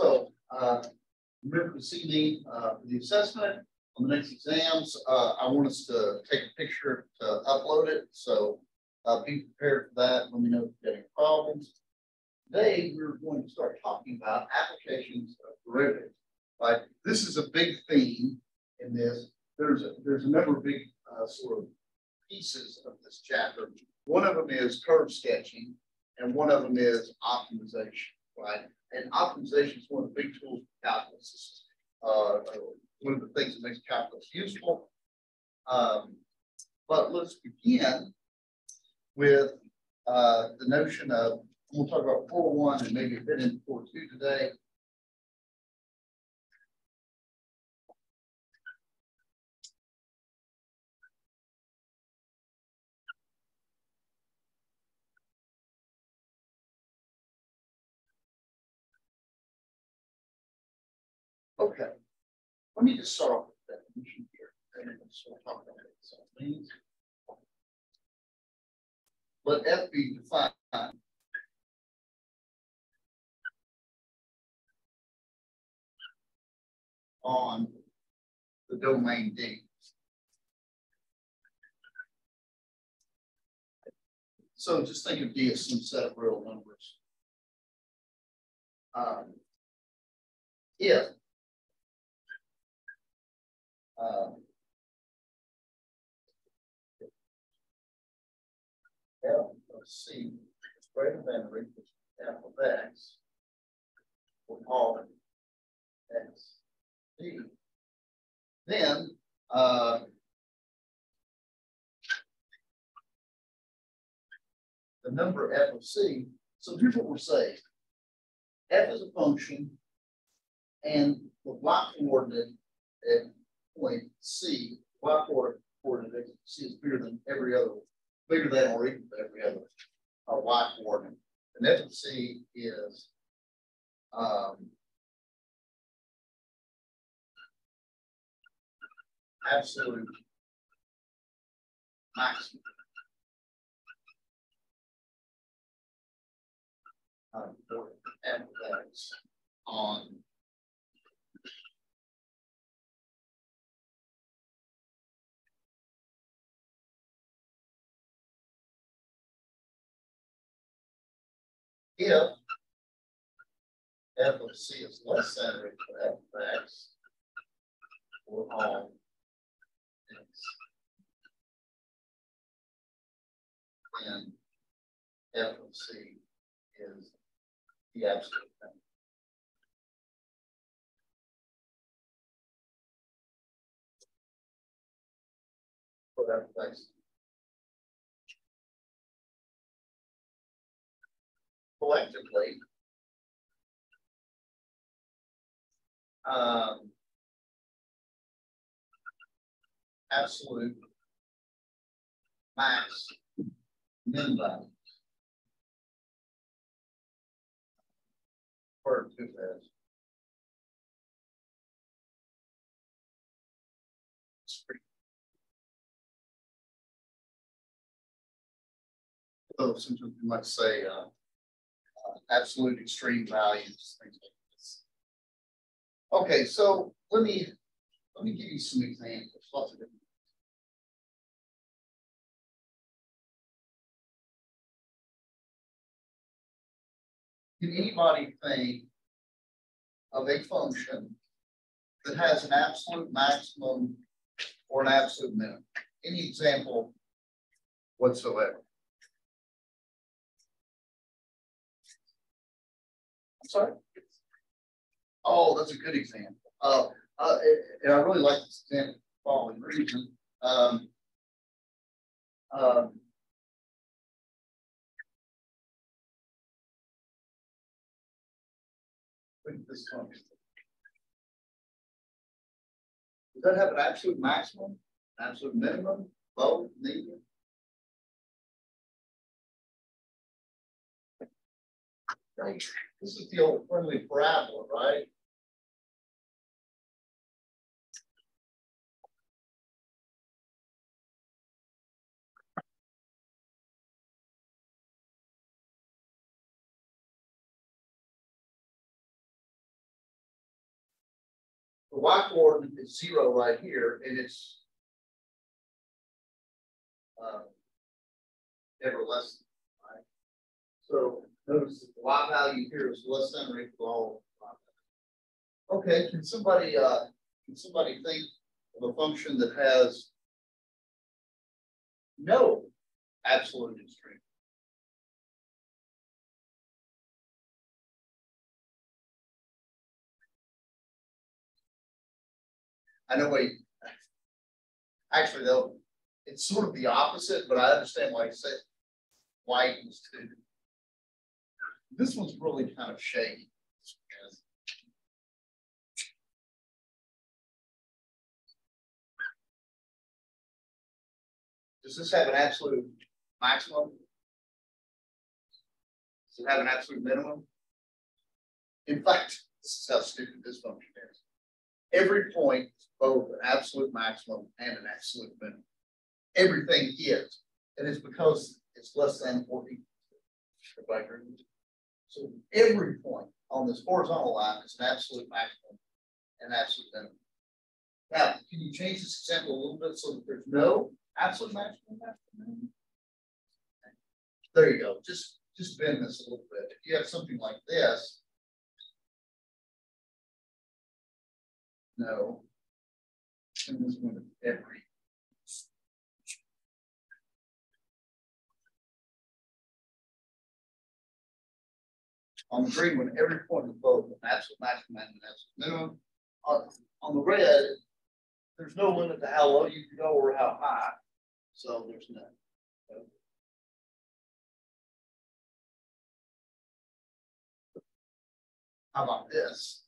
So, uh, remember this evening, uh, for the assessment on the next exams, uh, I want us to take a picture to upload it. So, uh, be prepared for that. Let me know if you have any problems. Today, we're going to start talking about applications of derivatives. Like, this is a big theme in this. There's a, there's a number of big, uh, sort of pieces of this chapter. One of them is curve sketching, and one of them is optimization, right? And optimization is one of the big tools for calculus. Uh, one of the things that makes calculus useful. Um, but let's begin with uh, the notion of, we'll talk about 401 and maybe a bit into 42 today. Let me just start off with that definition here. And then we'll talk about it. Means. Let F be defined on the domain D. So just think of D as some set of real numbers. Um, if um, of C greater than or equal to F of X, call it X D. Then uh, the number F of C, so here's what we're saying. F is a function and the y coordinate at point C, y coordinate C is bigger than every other, bigger than or equal to every other uh, y coordinate. And of C is um, absolute maximum. F on if f of c is less than or equal to f of x for all x, then f of c is the absolute thing. For f of x. collectively, um, absolute max min values for two pairs. So sometimes you might say uh, absolute extreme values, things like this. Okay, so let me let me give you some examples. Lots of different. Can anybody think of a function that has an absolute maximum or an absolute minimum? Any example whatsoever? Sorry? Oh, that's a good example. Uh, uh, and I really like this example for following reason. Um, um, this. Does that have an absolute maximum, absolute minimum, both, neither? This is the old friendly parabola, right? the y coordinate is zero right here, and it's uh, ever less than right? So notice that the y value here is less than or equal to Okay, can somebody uh can somebody think of a function that has no absolute extreme? I know what actually though, it's sort of the opposite, but I understand why you say why equals two. This one's really kind of shady. Does this have an absolute maximum? Does it have an absolute minimum? In fact, this is how stupid this function is. Every point is both an absolute maximum and an absolute minimum. Everything is. And it's because it's less than 40. So every point on this horizontal line is an absolute maximum and absolute minimum. Now, can you change this example a little bit so that there's no absolute maximum, absolute minimum? There you go. Just just bend this a little bit. If you have something like this, no, and this one every On the green one, every point is both an absolute maximum and an absolute minimum. On, on the red, there's no limit to how low you can go or how high. So there's none. How about this?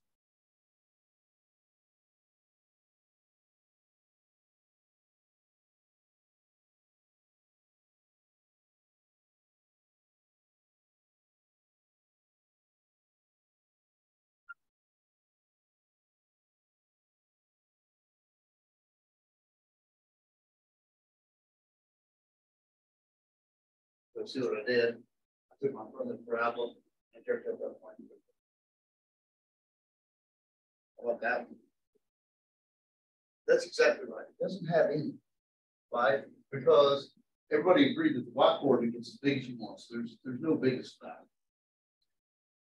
See what I did? I took my brother's problem and it up one. How about that one? That's exactly right. It doesn't have any, right? Because everybody agreed that the coordinate gets as big as you want. So there's there's no biggest value.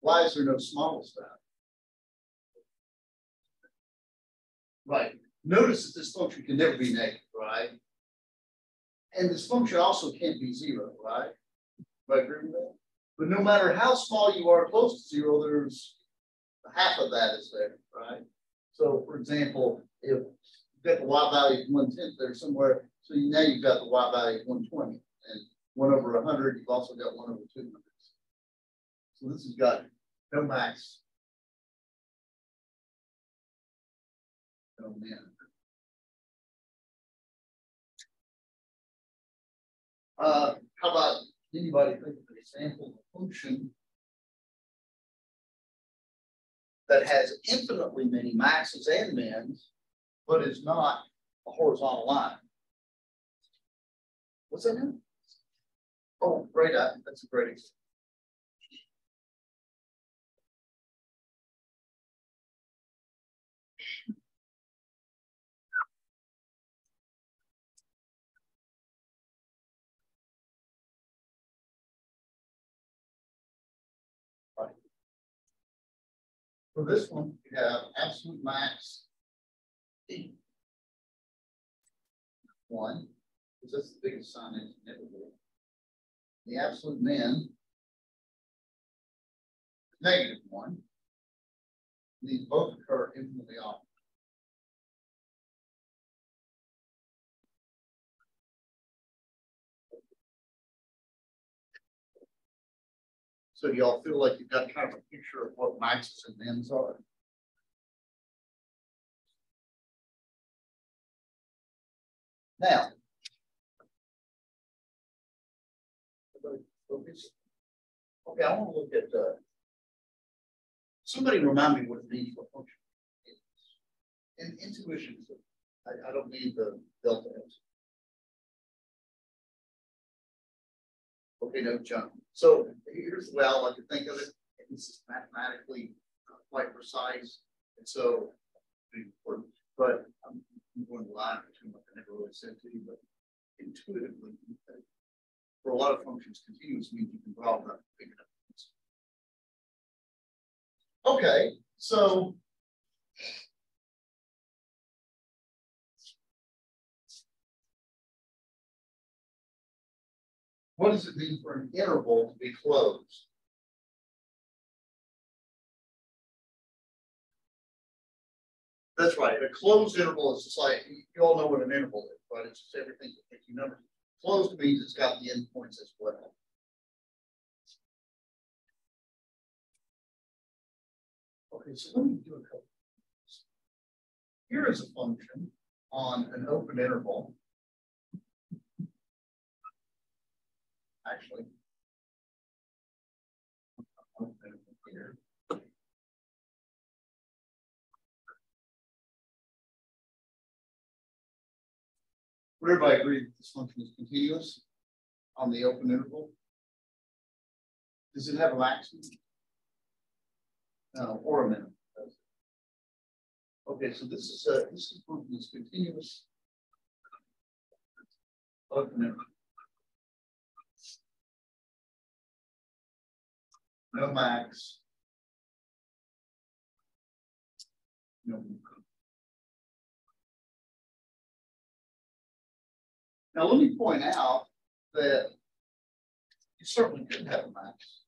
Why is there no smallest value? Right. Notice that this function can never be negative, right? And this function also can't be zero, right? I agree with that? But no matter how small you are close to zero, there's half of that is there, right? So for example, if you've got the y value of one tenth there somewhere, so now you've got the y value of 120 and one over 100, you've also got one over 200. So this has got no max, no min. Uh, how about anybody think of an example of a function that has infinitely many maxes and mins, but is not a horizontal line? What's that mean? Oh, great. Uh, that's a great example. For this one, we have absolute max. One, because that's the biggest sign in neighborhood. The absolute min negative one. These both occur infinitely often. So y'all feel like you've got kind of a picture of what maxes and mins are? Now, okay, I want to look at uh, somebody remind me what it means for function. In intuition, I, I don't need the delta X. Okay, no jump. So here's way I to think of it. And this is mathematically quite precise. And so important. But I'm going to lie between what I never really said to you, but intuitively, for a lot of functions, continuous means you can big enough. Okay, so what does it mean for an interval to be closed? That's right. A closed interval is just like you all know what an interval is, but It's just everything that takes you numbers. Closed means it's got the endpoints as well. Okay, so let me do a couple. Here is a function on an open interval. Actually. Would everybody agree that this function is continuous on the open interval? Does it have a maximum? No, or a minimum. Okay, so this is a this is function is continuous. Open interval. No max. No. Now, let me point out that you certainly could have a max.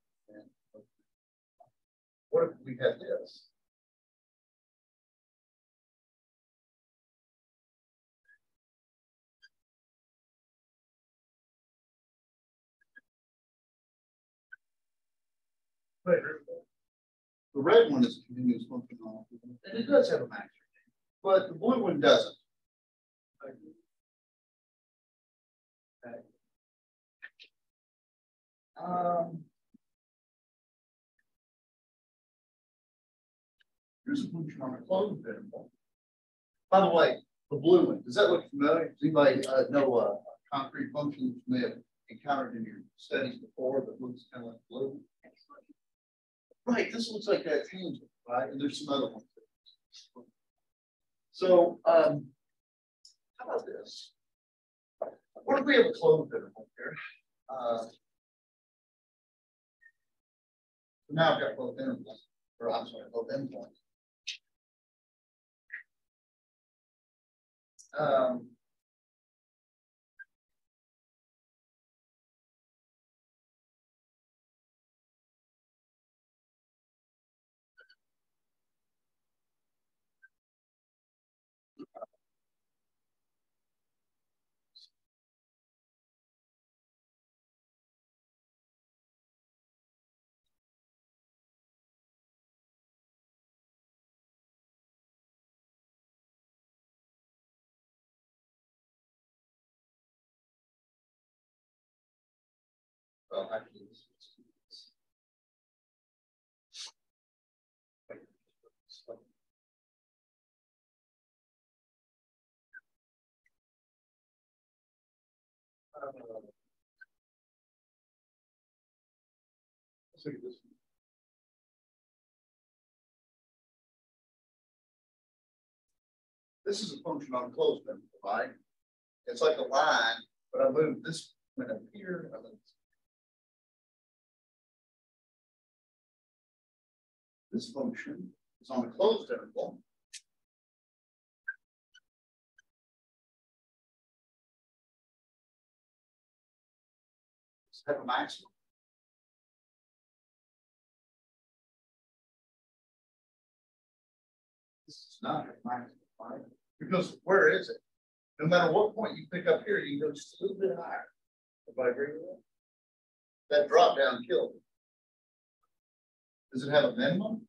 What if we had this? The red one is a continuous function and it does have a max, but the blue one doesn't. Okay. Um, here's a function on a closed interval. By the way, the blue one, does that look familiar? Does anybody uh, know uh, concrete functions you may have encountered in your studies before that looks kind of like blue? Right, this looks like a tangent, right? And there's some other ones. So, um, how about this? What if we have a closed interval here? Uh, now I've got both intervals, or I'm sorry, both endpoints. Um, this is a function on a closed interval? It's like a line, but I move this one up here, This function is on a closed interval. Does it have a maximum? Not a maximum, right? Because where is it? No matter what point you pick up here, you go just a little bit higher. Everybody agree with that? That drop down killed. Does it have a minimum?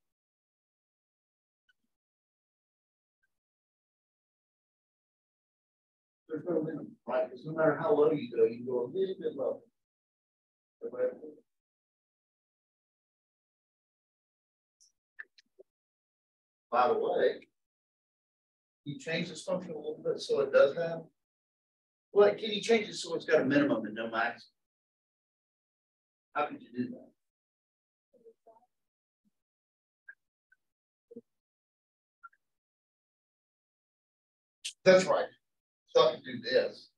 There's no minimum, right? Because no matter how low you go, you go a little bit lower. By the way, you change this function a little bit so it does have. Well, can you change it so it's got a minimum and no max? How could you do that? That's right. So I can do this.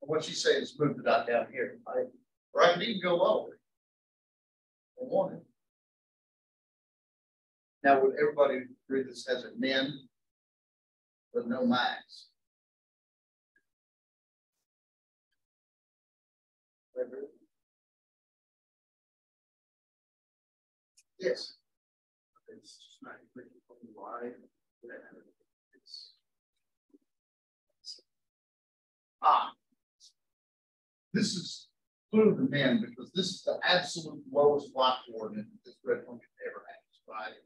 What she's saying is move the dot down here, right? Or I can even go lower. Want. Now, would everybody agree this has a min, but no max? Yes. It's just not wide. It's Ah. This is clearly the min because this is the absolute lowest block coordinate that this red function ever has, right?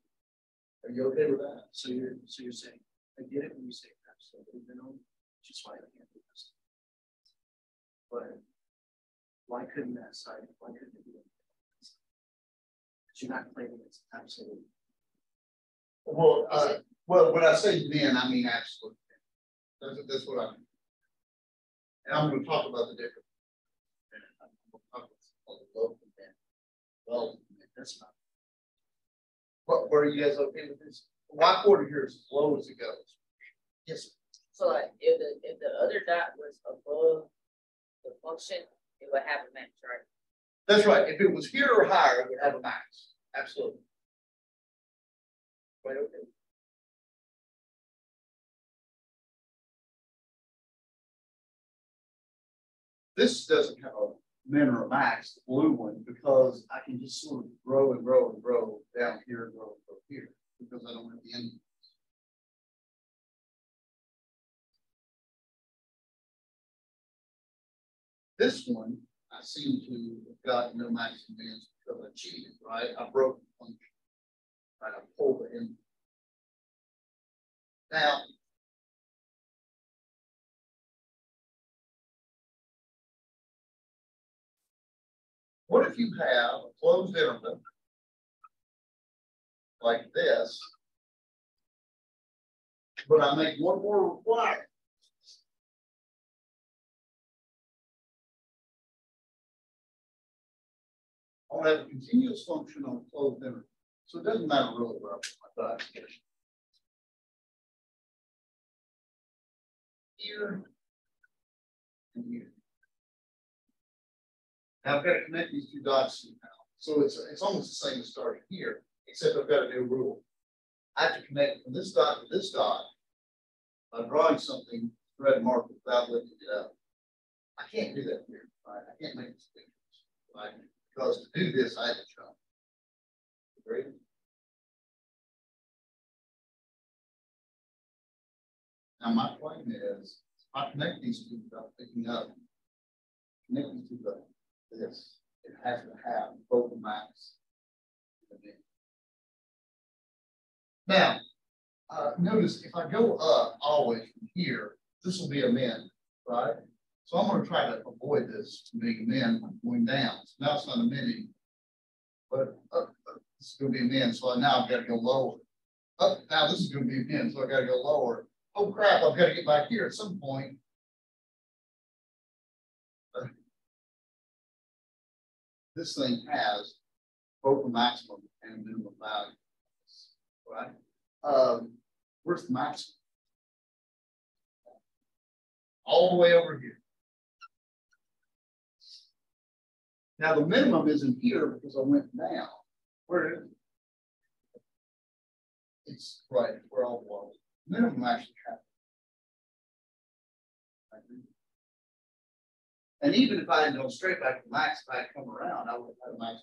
Are you okay with that? So you're so you're saying I get it when you say absolutely minimum, which is why I can't do this. But why couldn't that side? Why couldn't it be? You're not claiming it's absolute. Well, uh, well, when I say min, I mean absolute. That's, that's what I mean. And I'm going to talk about the difference. Well, that's not. But were you guys okay with this? Y quarter here is as low as it goes. Yes. Sir. So like if the if the other dot was above the function, it would have a max, right? That's right. If it was here or higher, it would have a max. Absolutely. Right, okay. This doesn't have a min or max, the blue one, because I can just sort of grow and grow and grow down here and grow and grow here because I don't have the end. This one, I seem to have got no max and mins because I cheated, right? I broke the function. Right, I pulled it in. Now, what if you have a closed interval like this, but I make one more requirement. I'll have a continuous function on a closed interval. So it doesn't matter really where I put my dot. Here and here. Now I've got to connect these two dots somehow. So it's it's almost the same as starting here, except I've got a new rule. I have to connect from this dot to this dot by drawing something red marker without lifting it up. I can't do that here. Right? I can't make this pictures. Right? Because to do this, I have to jump. Agreed? Now my point is, I connect these two without picking up. Connect these two without this. It has to have both max. Now, uh, notice if I go up always from here, this will be a min, right? So I'm going to try to avoid this being a min going down. So now it's not a min. But up, up, this is going to be a min, so now I've got to go lower. Up now this is going to be a min, so I've got to go lower. Oh crap! I've got to get back here at some point. This thing has both a maximum and a minimum value, right? Um, where's the maximum? All the way over here. Now the minimum isn't here because I went down. Where is it? It's right where all was. Minimum actually happened. And even if I had gone straight back to max, if I come around, I would have max.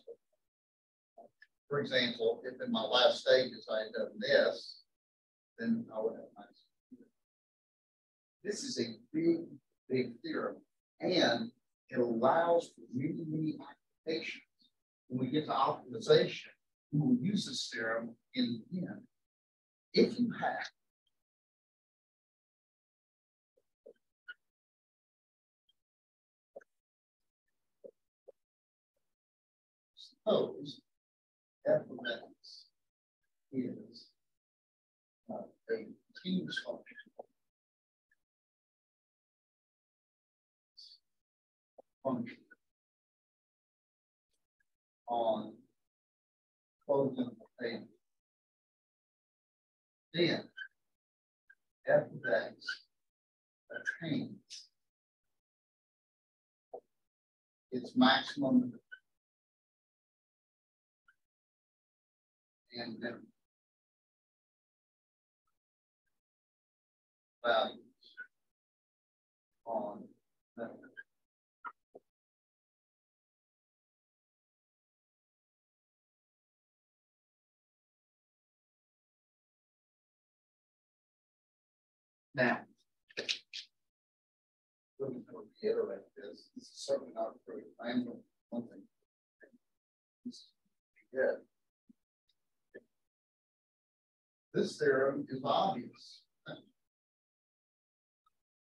For example, if in my last stages I had done this, then I would have max. This is a big, big theorem. And it allows for many, many applications. When we get to optimization, we will use this theorem in the end. If you have suppose x is uh, a continuous function. Function. On closed in payment. Then, that, attains its maximum and minimum values on. Now. Let me reiterate this, this is certainly not true, I am one thing. This- Yeah. Theorem is obvious.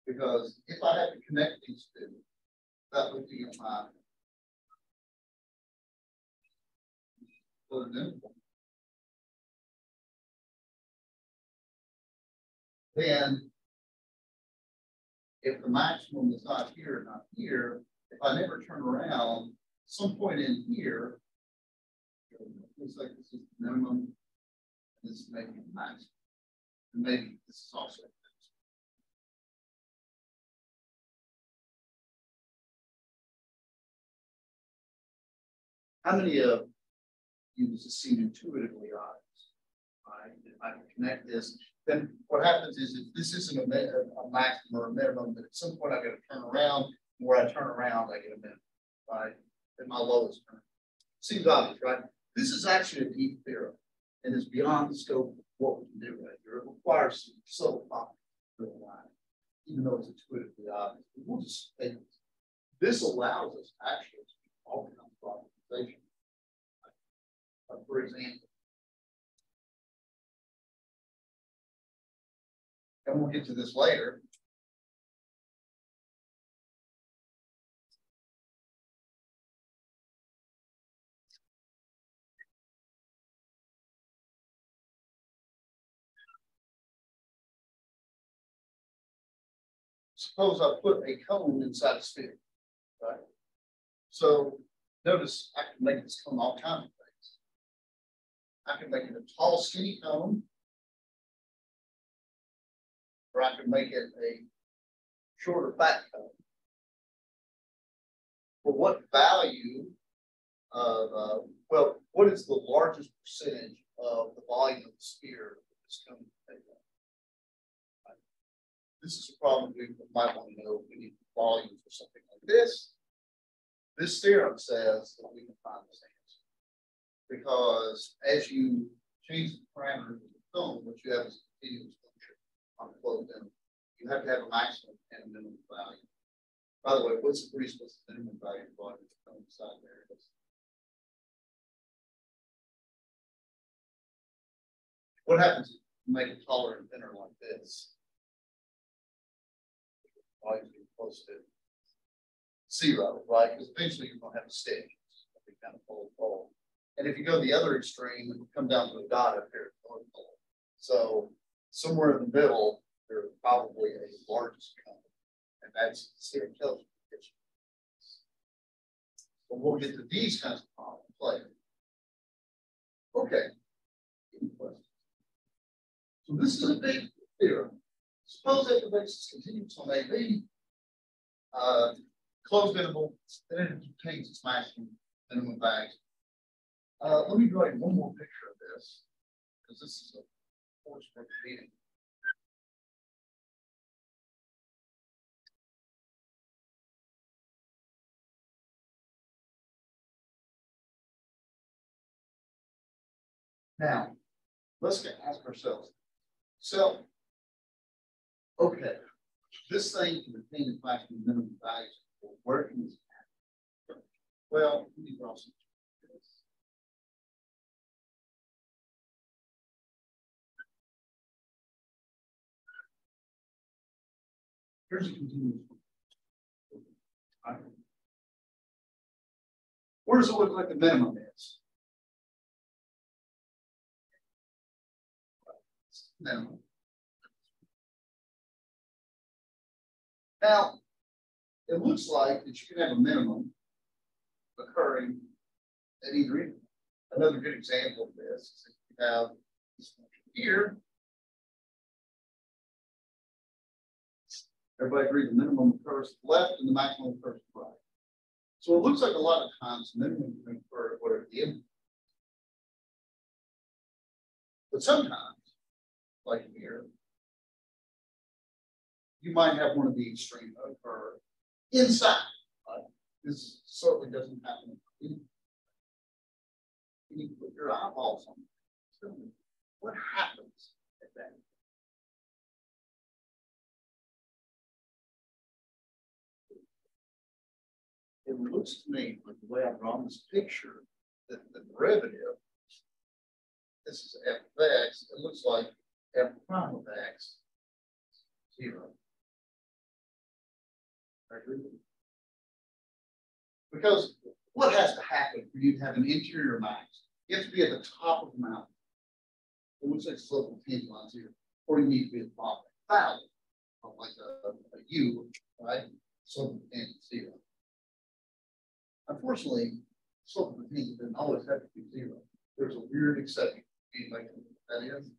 Because if I had to connect these two, that would be my. Put. Then. If the maximum is not here, not here, if I never turn around, some point in here. Looks like this is the minimum. This is maybe the maximum. And maybe this is also. How many of you it seem intuitively obvious? Right, if I can connect this, then what happens is if this isn't a, a maximum or a minimum, but at some point I gotta turn around, where I turn around, I get a minimum, right? At my lowest turn. Seems obvious, right? This is actually a deep theorem and is beyond the scope of what we can do right here. It requires some subtle thought. Even though it's intuitively obvious, But we'll just. This allows us actually to all kinds of. Uh, For example. And we'll get to this later. Suppose I put a cone inside a sphere, right? So notice I can make this cone all kinds of things. I can make it a tall skinny cone. Or I can make it a shorter fat cone. For what value of, uh, well, what is the largest percentage of the volume of the sphere that's coming to take? This is a problem we might want to know if we need volumes or something like this. This theorem says that we can find this answer. Because as you change the parameters of the cone, what you have is a continuous function on the. You have to have a maximum and a minimum value. By the way, what's the to minimum value of volume of the side variables? What happens if you make it taller and thinner like this? Close to zero, right? Because eventually you're gonna have a. It'll be kind of full, full. And if you go the other extreme, will come down to a dot up here. Pole. So somewhere in the middle, there's probably a largest cone. And that's you. it's- But we'll get to these kinds of problems later. Okay. So this is a big theorem. Suppose that the basis continues on AB. Uh, closed interval, then it contains its maximum minimum value. Uh, let me draw you one more picture of this, because this is a force for meeting. Now, let's get, ask ourselves, so, okay, this thing can its maximum minimum values, this happen? Well, let me draw some. Here's a continuous. function. Where does it look like the minimum is? Minimum. Now, it looks like that you can have a minimum occurring at either end. Another good example of this is if you have this one here. Everybody agree the minimum occurs left and the maximum occurs right. So it looks like a lot of times minimum can occur whatever the input. But sometimes, like here, you might have one of the extreme uh, occur inside. Right? This certainly doesn't happen. You need to put your eyeballs on it. What happens at that? It looks to me like the way I've drawn this picture, that the derivative, this is f of x, it looks like f prime of x, zero. Because what has to happen for you to have an interior max? You have to be at the top of the mountain. It looks like slope of ten lines here, or you need to be at the bottom. Valley, like a, a U, right? Slope of ten zero. Unfortunately, slope of the ten doesn't always have to be zero. There's a weird exception. Anybody know what that is?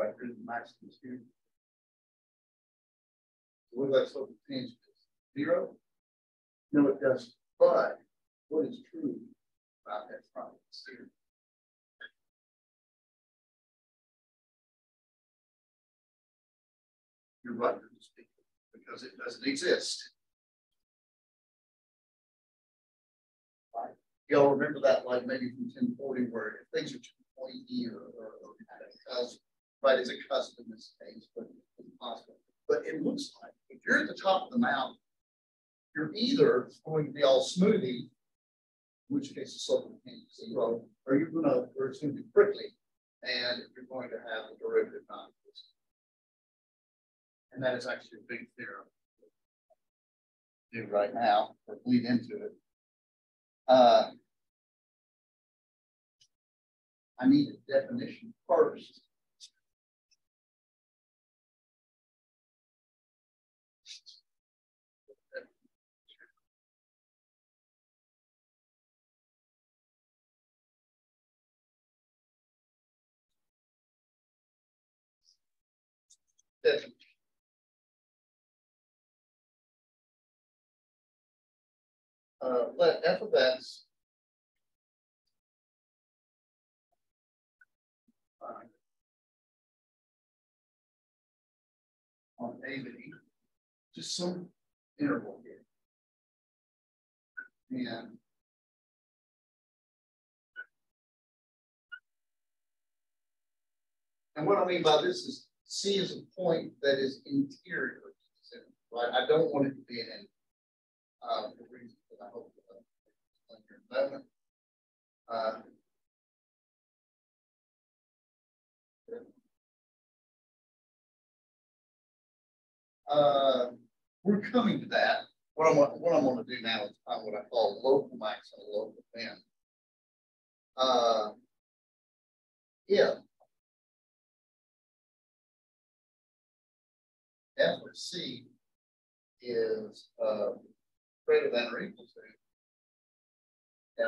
Right the maximum here. What does that slope of tangent Zero? No, it doesn't. But what is true about that problem here? You're right, because it doesn't exist. Y'all remember that like maybe from 1040 where things are too pointy or, or, or right, it's a custom in this case, but it's possible. But it looks like if you're at the top of the mountain, you're either going to be all smoothie, in which case the slope will be zero, or you're going to, or it's going to be prickly, and you're going to have a derivative non And that is actually a big theorem. Do right now, or bleed into it. Uh, I need a definition first uh, let f of x uh, on a b, just some interval here. And and what I mean by this is C is a point that is interior to the center, right? I don't want it to be an end. Uh, that I hope. Uh, uh, we're coming to that. What I'm what I'm going to do now is find what I call local max and local min. Uh, yeah, F of C is uh, greater than or equal to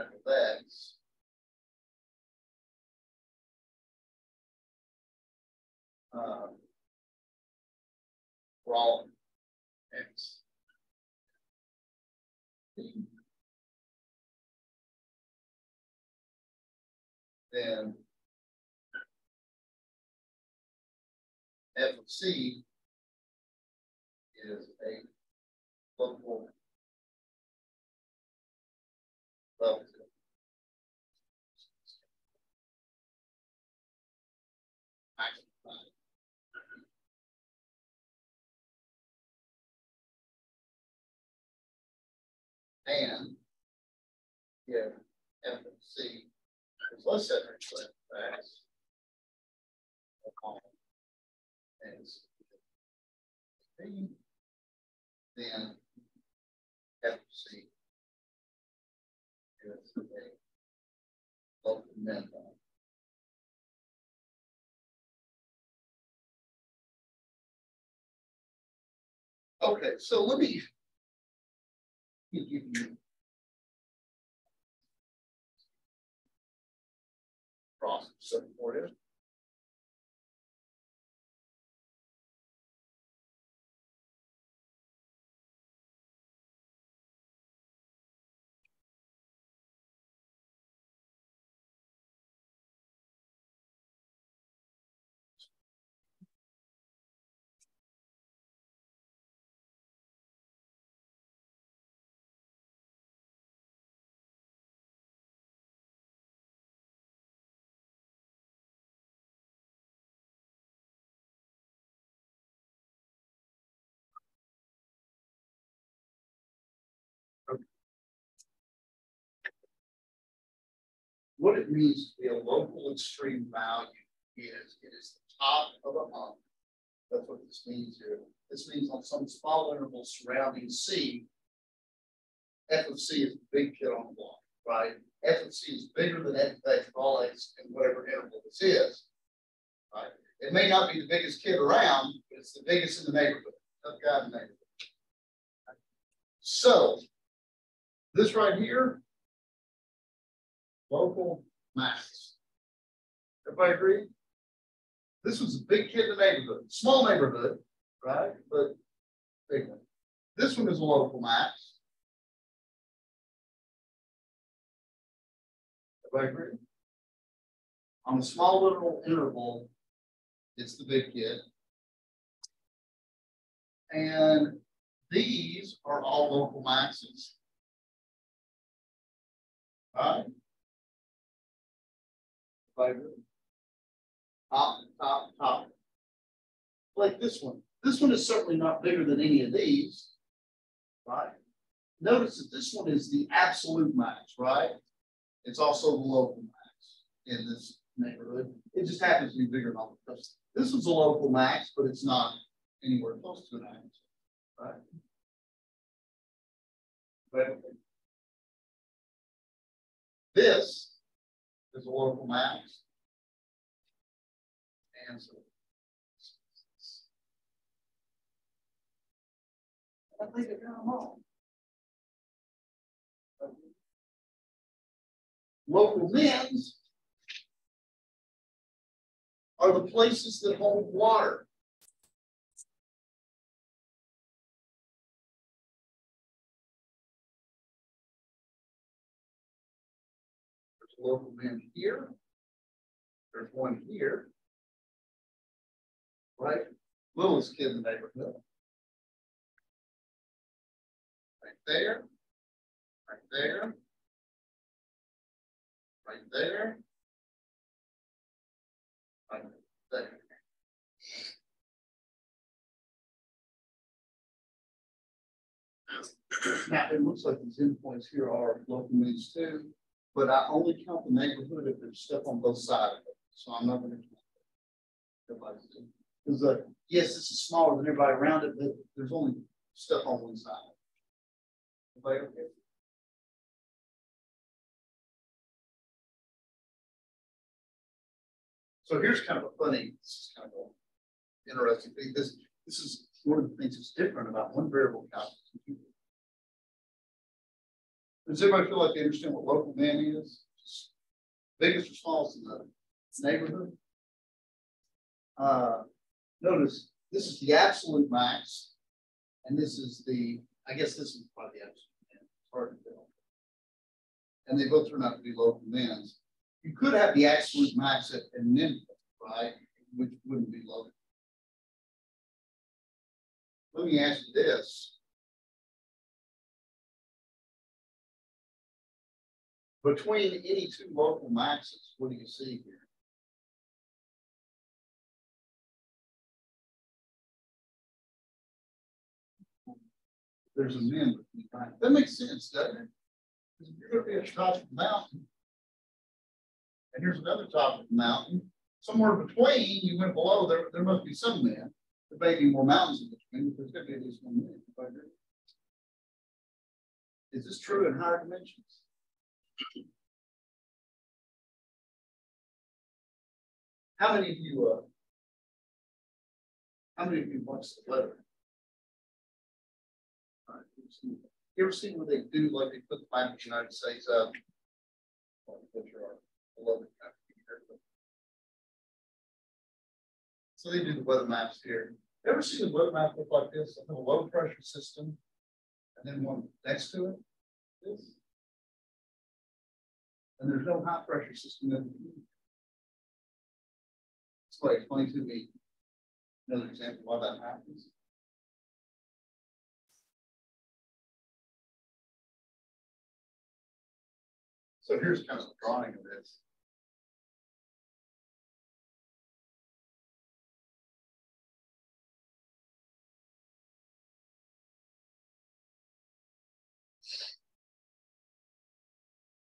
of X. Uh, for all X. Then F of C is a local relative. And if F and C. Is less than as B, then FC is a local minimum. Okay, so let me give you process so for you. It means to be a local extreme value is it is the top of a mountain. That's what this means here. This means on some small interval surrounding C, f of C is the big kid on the block, right? f of C is bigger than f of x of all x in whatever interval this is, right? It may not be the biggest kid around, but it's the biggest in the neighborhood, tough guy in the neighborhood. So, this right here, local max. Everybody agree? This was a big kid in the neighborhood, small neighborhood, right? But big one. This one is a local max. Everybody agree? On a small little interval, it's the big kid. And these are all local maxes. All right? Top, top, top. Like this one. This one is certainly not bigger than any of these, right? Notice that this one is the absolute max, right? It's also the local max in this neighborhood. It just happens to be bigger than all the rest. This was a local max, but it's not anywhere close to an max, right? But this is a local max. And so. I think I got them all. Local mins are the places that hold water. Local min here. There's one here. Right? Littlest kid in the neighborhood. Right there. Right there. Right there. Right there. Now, it looks like these endpoints here are local mins too but I only count the neighborhood if there's stuff on both sides of it. So I'm not going to count. Because uh, yes, this is smaller than everybody around it, but there's only stuff on one side. Everybody okay? So here's kind of a funny, this is kind of interesting thing. This this is one of the things that's different about one variable calculus does everybody feel like they understand what local man is? Biggest or smallest in the neighborhood? Uh, notice this is the absolute max, and this is the, I guess this is probably the absolute. And they both turn out to be local men's. You could have the absolute max at an input, right? Which wouldn't be local. Let me ask you this. Between any two local maxes, what do you see here? There's a min between? That makes sense, doesn't it? Because if you're going to be at the top of the mountain, and here's another top of the mountain, Somewhere between, you went below, there, there must be some then. There may be more mountains in between, but there's gonna be at least one agree. Is this true in higher dimensions? How many of you, uh, how many of you watched the? All right, You ever seen what they do, like they put the map of the United States up? So they do the weather maps here. Ever seen a weather map look like this, a little low pressure system? And then one next to it? This. And there's no high pressure system in between. So explain to me another example why that happens. So here's kind of a drawing of this.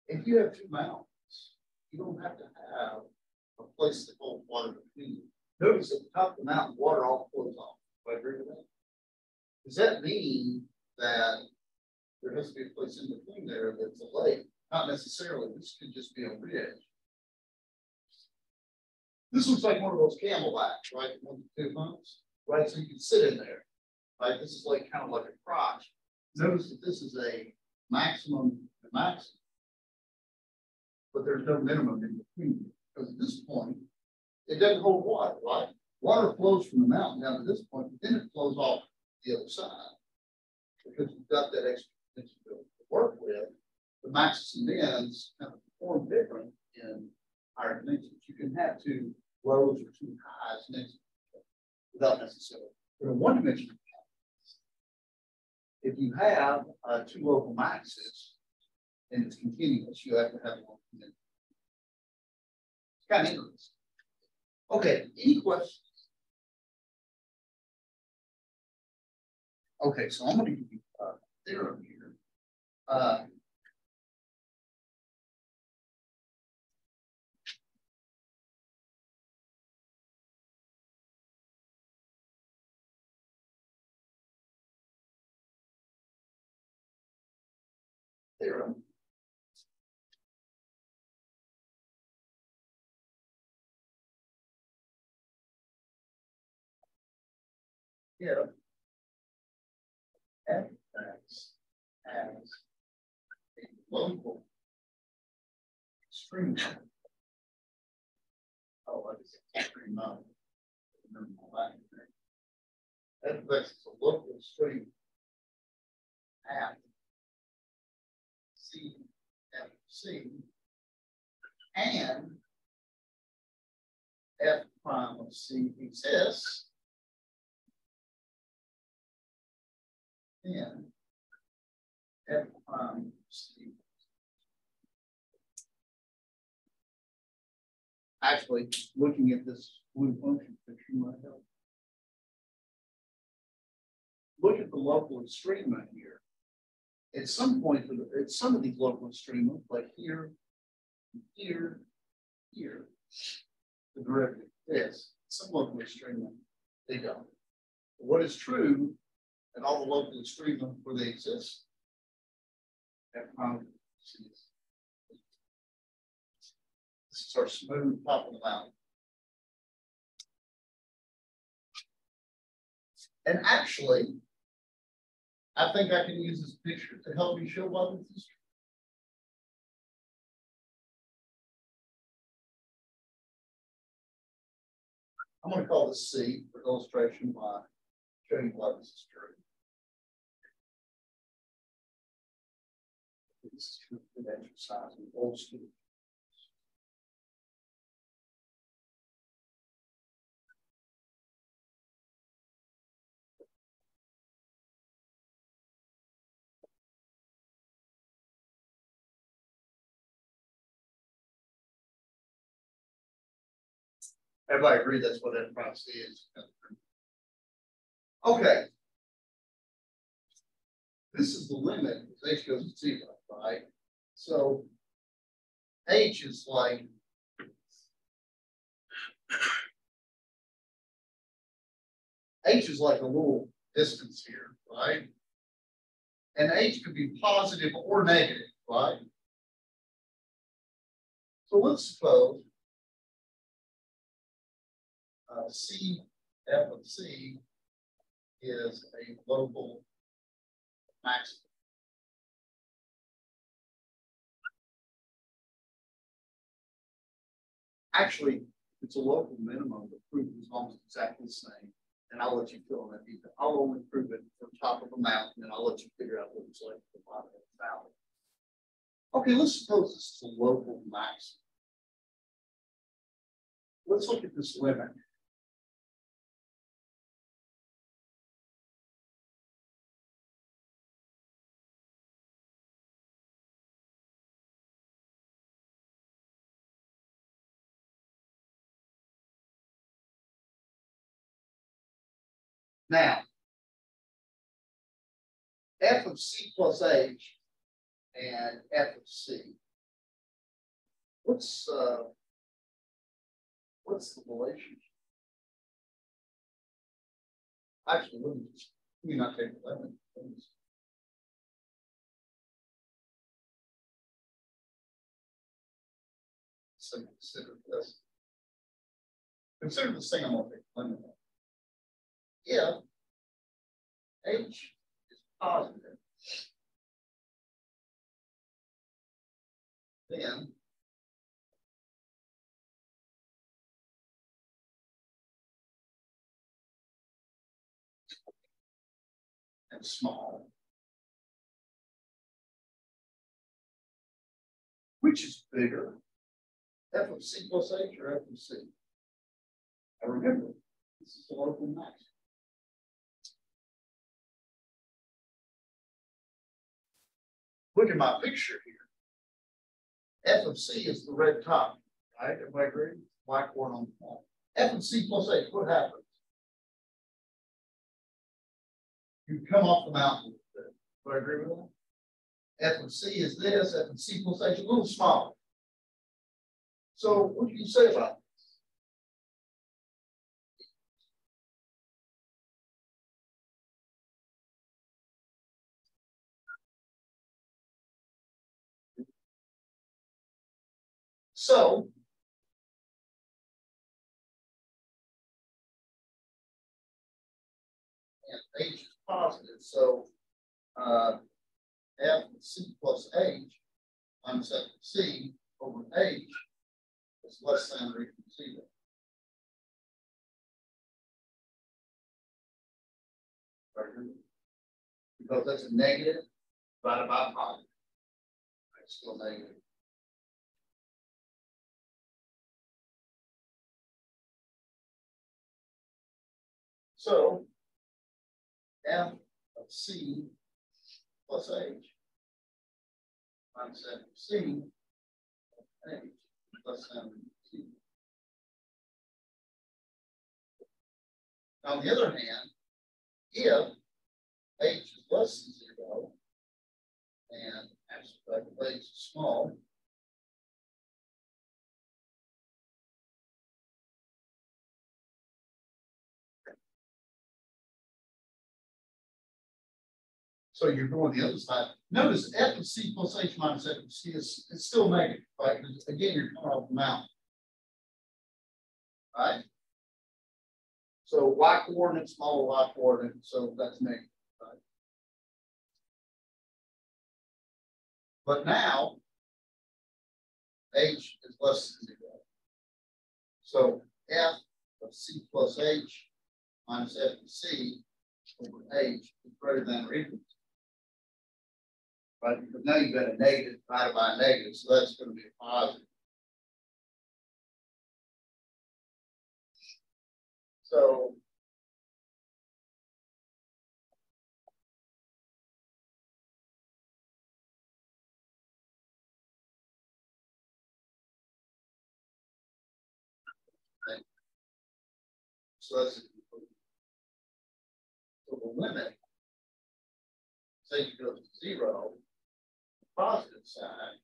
If you have two mountains, you don't have to have a place to hold water between. them. Notice at the top of the mountain, water all flows off. Do I agree with that? Does that mean that there has to be a place in between there that's a lake? Not necessarily, this could just be a bridge. This looks like one of those camelbacks, right? One to two months, right? So you can sit in there, right? This is like kind of like a crotch. Notice that this is a maximum, a maximum. But there's no minimum in between, because at this point, it doesn't hold water, right? Water flows from the mountain down to this point, but then it flows off the other side. Because you've got that extra dimension to work with, the maxes and mins kind of perform different in higher dimensions. You can have two lows or two highs next to without necessarily, in a one dimension. If you have uh, two local maxes and it's continuous, you have to have one. min. It's kind of. Okay, any questions? Okay, so I'm gonna give you a theorem here. Uh, theorem. If x has a local extreme. Oh, what is it? Latin there. F of is a local extreme. At C F C and F prime of C exists. Then F prime C. Actually, looking at this blue function picture might help. Look at the local extreme right here at some point, at some of these local extrema, like here, here, here, the derivative, is some local extrema, they don't. What is true at all the local extrema where they exist? This is our smooth top of the mountain. And actually, I think I can use this picture to help me show why this is true. I'm going to call this C for illustration why showing why this is true. True for exercise in old school. Everybody agree that's what that is. Okay. This is the limit, H goes to zero, right? So H is like H is like a little distance here, right? And H could be positive or negative, right? So let's suppose uh, C, F of C is a local maximum. Actually, it's a local minimum, the proof is almost exactly the same. And I'll let you fill in that detail. I'll only prove it from top of a mountain and I'll let you figure out what it's like at the bottom of the valley. Okay, let's suppose this is a local maximum. Let's look at this limit. Now, f of c plus h and f of c. What's uh, what's the relationship? Actually, let me just let me not take eleven. So consider this. Consider the same. I'm going to take limit if H is positive, then and small, which is bigger, f of c plus h or f of c? I remember, this is the local max. Look at my picture here. F of C is the red top, right? Everybody agree? Black one on the top. F of C plus H, what happens? You come off the mountain. Do I agree with that? F of C is this, F of C plus H, a little smaller. So what do you say about So and H is positive, so uh, F C plus H minus F C over H is less than or equal to zero. Because that's a negative divided by positive. It's still negative. So f of c plus h minus f of c h plus. On the other hand, if h is less than zero and absolute h is small, So you're going the other side. Notice F of C plus H minus F of C is it's still negative, right? Because Again, you're coming off the mountain. Right? So y coordinate, smaller y coordinate, so that's negative. But now H is less than zero. So F of C plus H minus F of C over H is greater than or equal to right? Because now you've got a negative divided by a negative, so that's going to be a positive. So So that's the limit, say you go to zero, positive side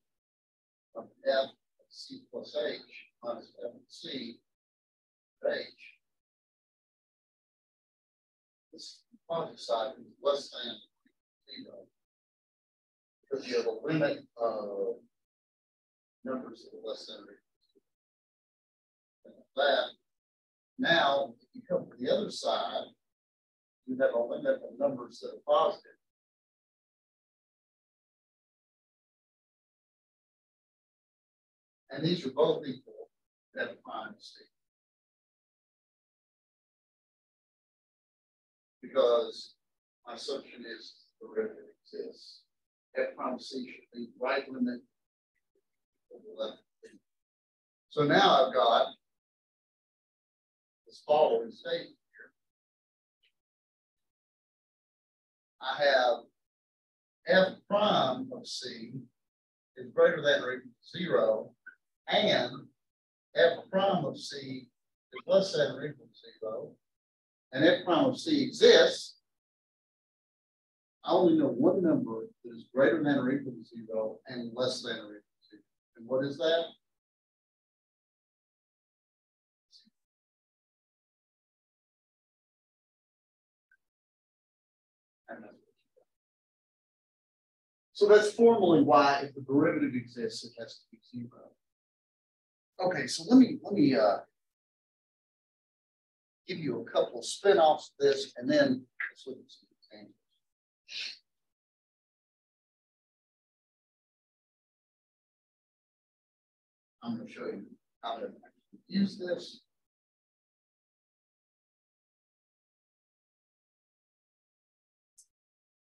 of f of plus h minus f c. This positive side is less than zero. Because you have a limit of numbers that are less than. or equal to That, now, if you come to the other side, you have a limit of numbers that are positive. And these are both equal at prime C. Because my assumption is the derivative exists. F prime C should be right limit of the left. So now I've got this following statement here. I have F prime of C is greater than or equal to zero and f prime of C is less than or equal to zero, and f prime of C exists, I only know one number that is greater than or equal to zero and less than or equal to zero. And what is that? So that's formally why if the derivative exists, it has to be zero. Okay, so let me, let me, uh, give you a couple of spin-offs of this and then let's look at some examples. I'm gonna show you how to use this.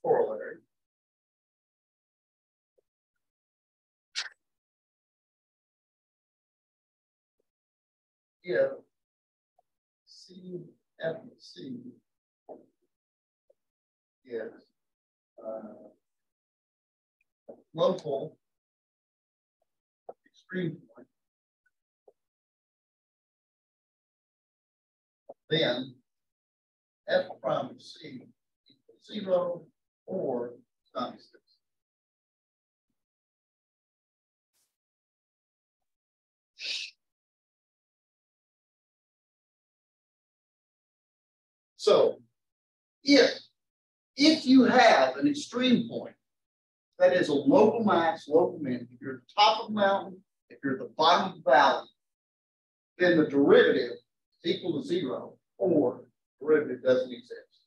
Corollary. If C F C. Is uh, local. Extreme point, then F prime C equals zero or constant. So if, if you have an extreme point, that is a local max, local min, if you're at the top of the mountain, if you're at the bottom of the valley, then the derivative is equal to zero or derivative doesn't exist.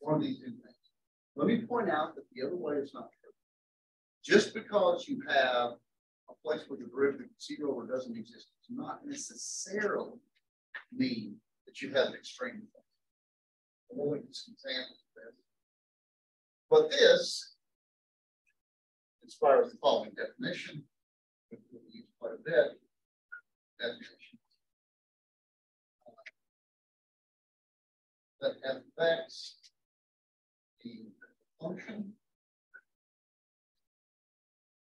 One of these two things. Let me point out that the other way is not true. Just because you have a place where the derivative is zero or doesn't exist, does not necessarily mean that you have an extreme point. We'll look at some of this. But this inspires the following definition, which we'll use quite a bit. Definition. That fx the function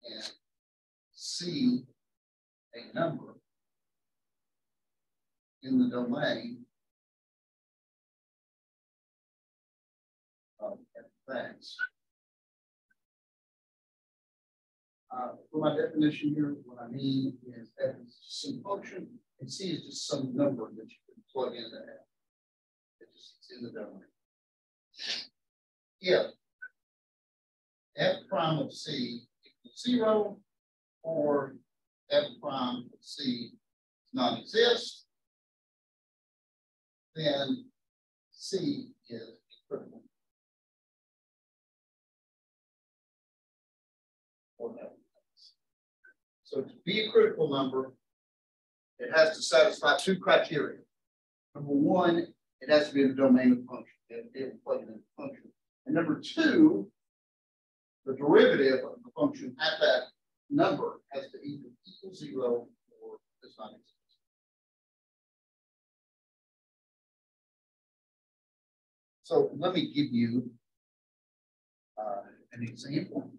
and c a number in the domain fx. Uh, for my definition here, what I mean is f is some function and c is just some number that you can plug into f. It just it's in the domain. If f prime of c equals zero or f prime of c does not exist, then c is equivalent. Or no. So to be a critical number, it has to satisfy two criteria. Number one, it has to be in the domain of function. It, it plug it in the function. And number two, the derivative of the function at that number has to either equal zero or does not exist. So let me give you uh, an example.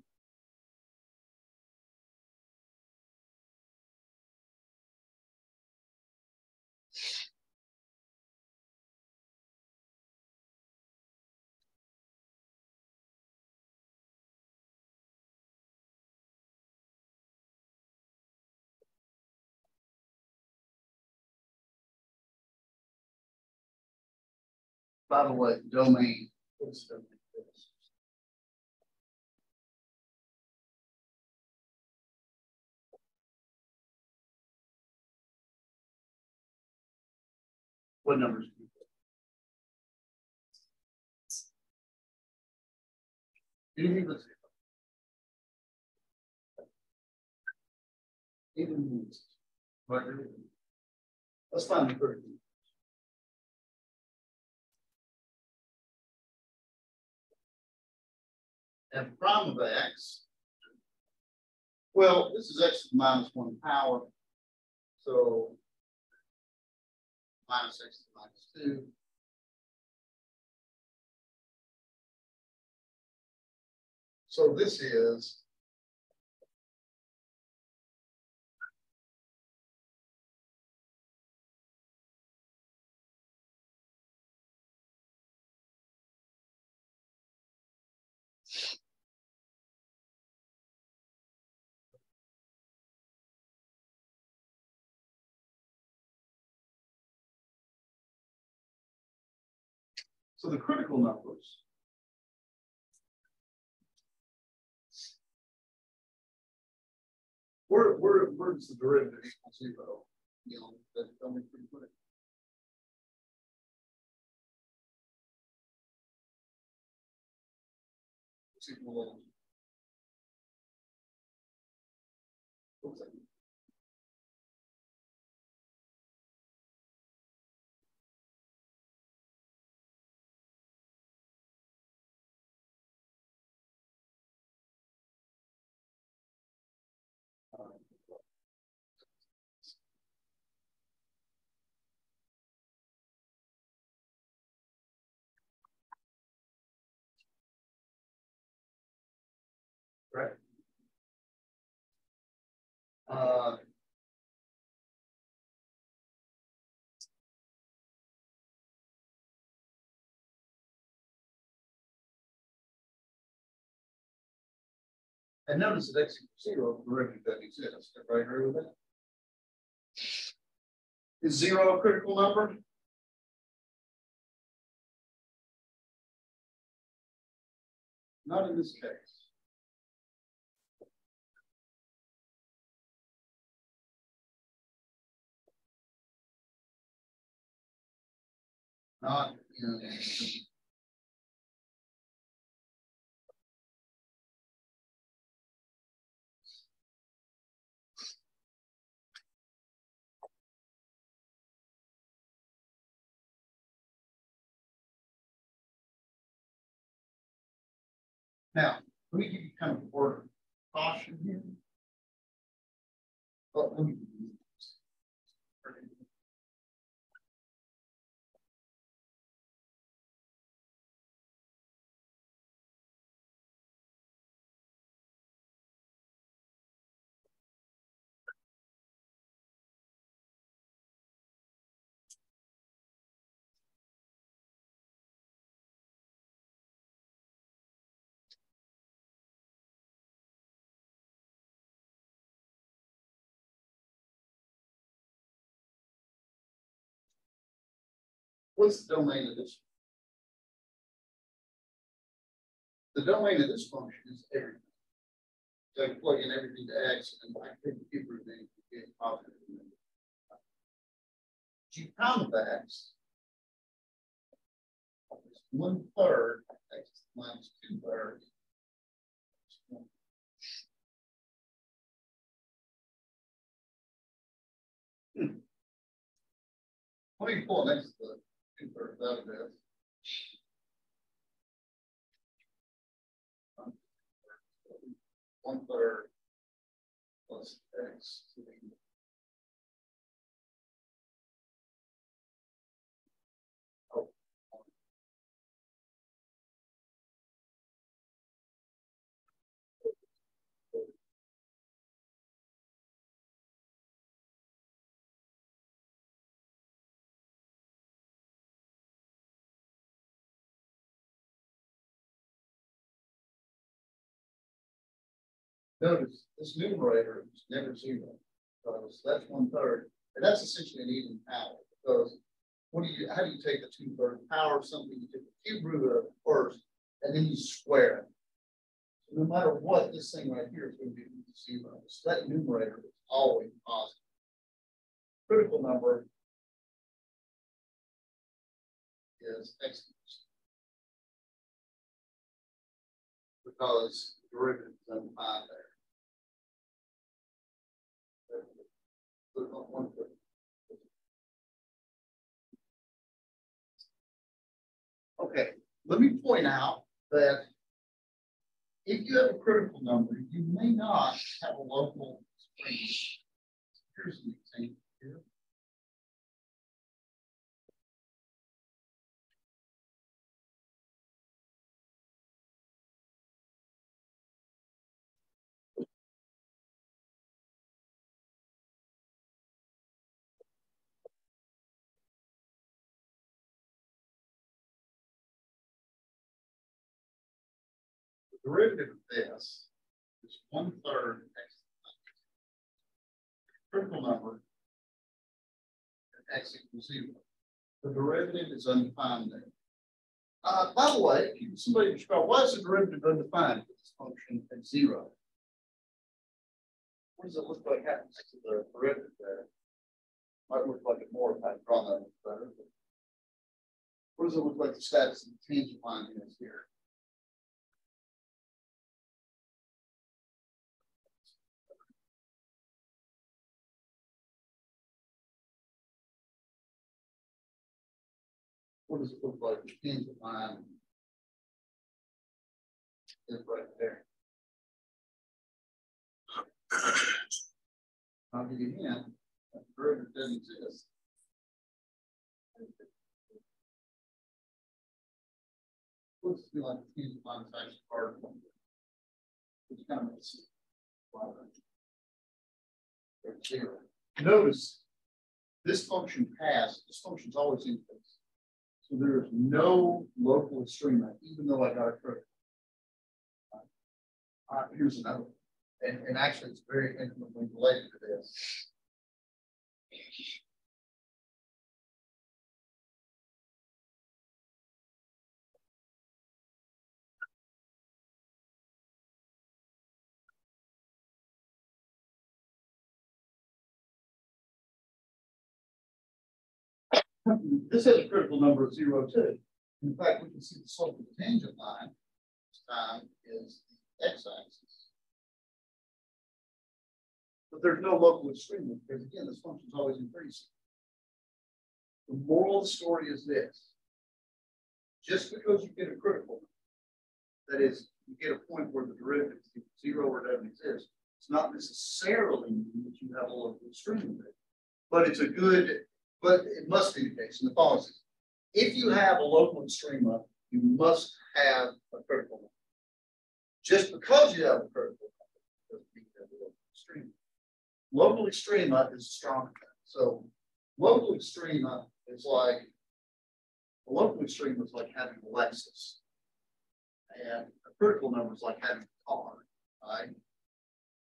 By the way, domain. What numbers? Even. Let's find the first. And prime of x. Well, this is x to the minus one power. So minus x to the minus two. So this is So the critical numbers. Where, where, where's the derivative equal zero? You know, that tell me pretty quick. It's equal. And notice that x equals zero, derivative that exists. Everybody agree with that? Is zero a critical number? Not in this case. Not in Now, let me give you kind of a word of caution here. Let me. What's the domain of this? The domain of this function is everything. So I plug in everything to X and I can keep everything to get positive. G pound of X one third X minus two thirds. Hmm. Do you pull next to the of? One third plus X. to the Notice this numerator is never zero, because that's one third, and that's essentially an even power, because what do you, how do you take the two thirds power of something, you take the cube root of it first, and then you square it. So No matter what, this thing right here is gonna be zero, so that numerator is always positive. Critical number is x. Because derivative is undefined there. Okay, let me point out that if you have a critical number, you may not have a local spring. Here's an example derivative of this is one third x. Critical number. X equals zero. The derivative is undefined there. Uh, by the way, somebody describe, why is the derivative undefined for this function at zero? What does it look like happens to the derivative there? Might look like it more if I draw that better. What does it look like the status of the tangent line is here? What does it look like? The tangent line is right there. I'll give you a hint. That derivative doesn't exist. Looks to me like the tangent line is actually part of it. It's kind of a Zero. Notice this function passed, this function's always increased. So there is no local extrema, even though I got a critical. Uh, here's another, one. and, and actually it's very intimately related to this. This has a critical number of zero too. In fact, we can see the slope of the tangent line this time is the x-axis. But there's no local extreme because again, this function is always increasing. The moral of the story is this. Just because you get a critical, that is, you get a point where the derivative is zero or doesn't exist, it's not necessarily that you have a local extreme. But it's a good but it must be the case in the policy. If you have a local extrema, you must have a critical number. Just because you have a critical number doesn't mean you have a local extrema. Local extrema is strong. So local extrema is like a local extrema is like having a Lexus. And a critical number is like having a car, right?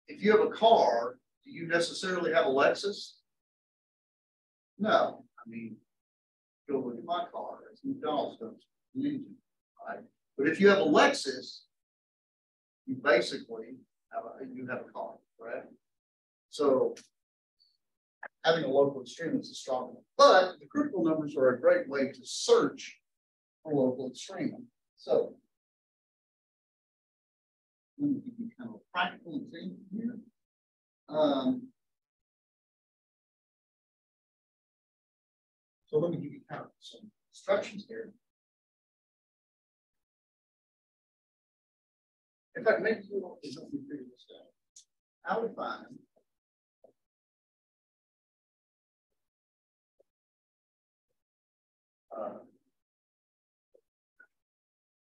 If you have a car, do you necessarily have a Lexus? No, I mean, go look at my car, it's McDonald's does engine, right? But if you have a Lexus, you basically have a, you have a car, right? So having a local extreme is a strong. But the critical numbers are a great way to search for local extreme. So let me give you kind of a practical example here. Um, So let me give you kind of some instructions here. In fact, maybe you will help me figure this out. How to find uh,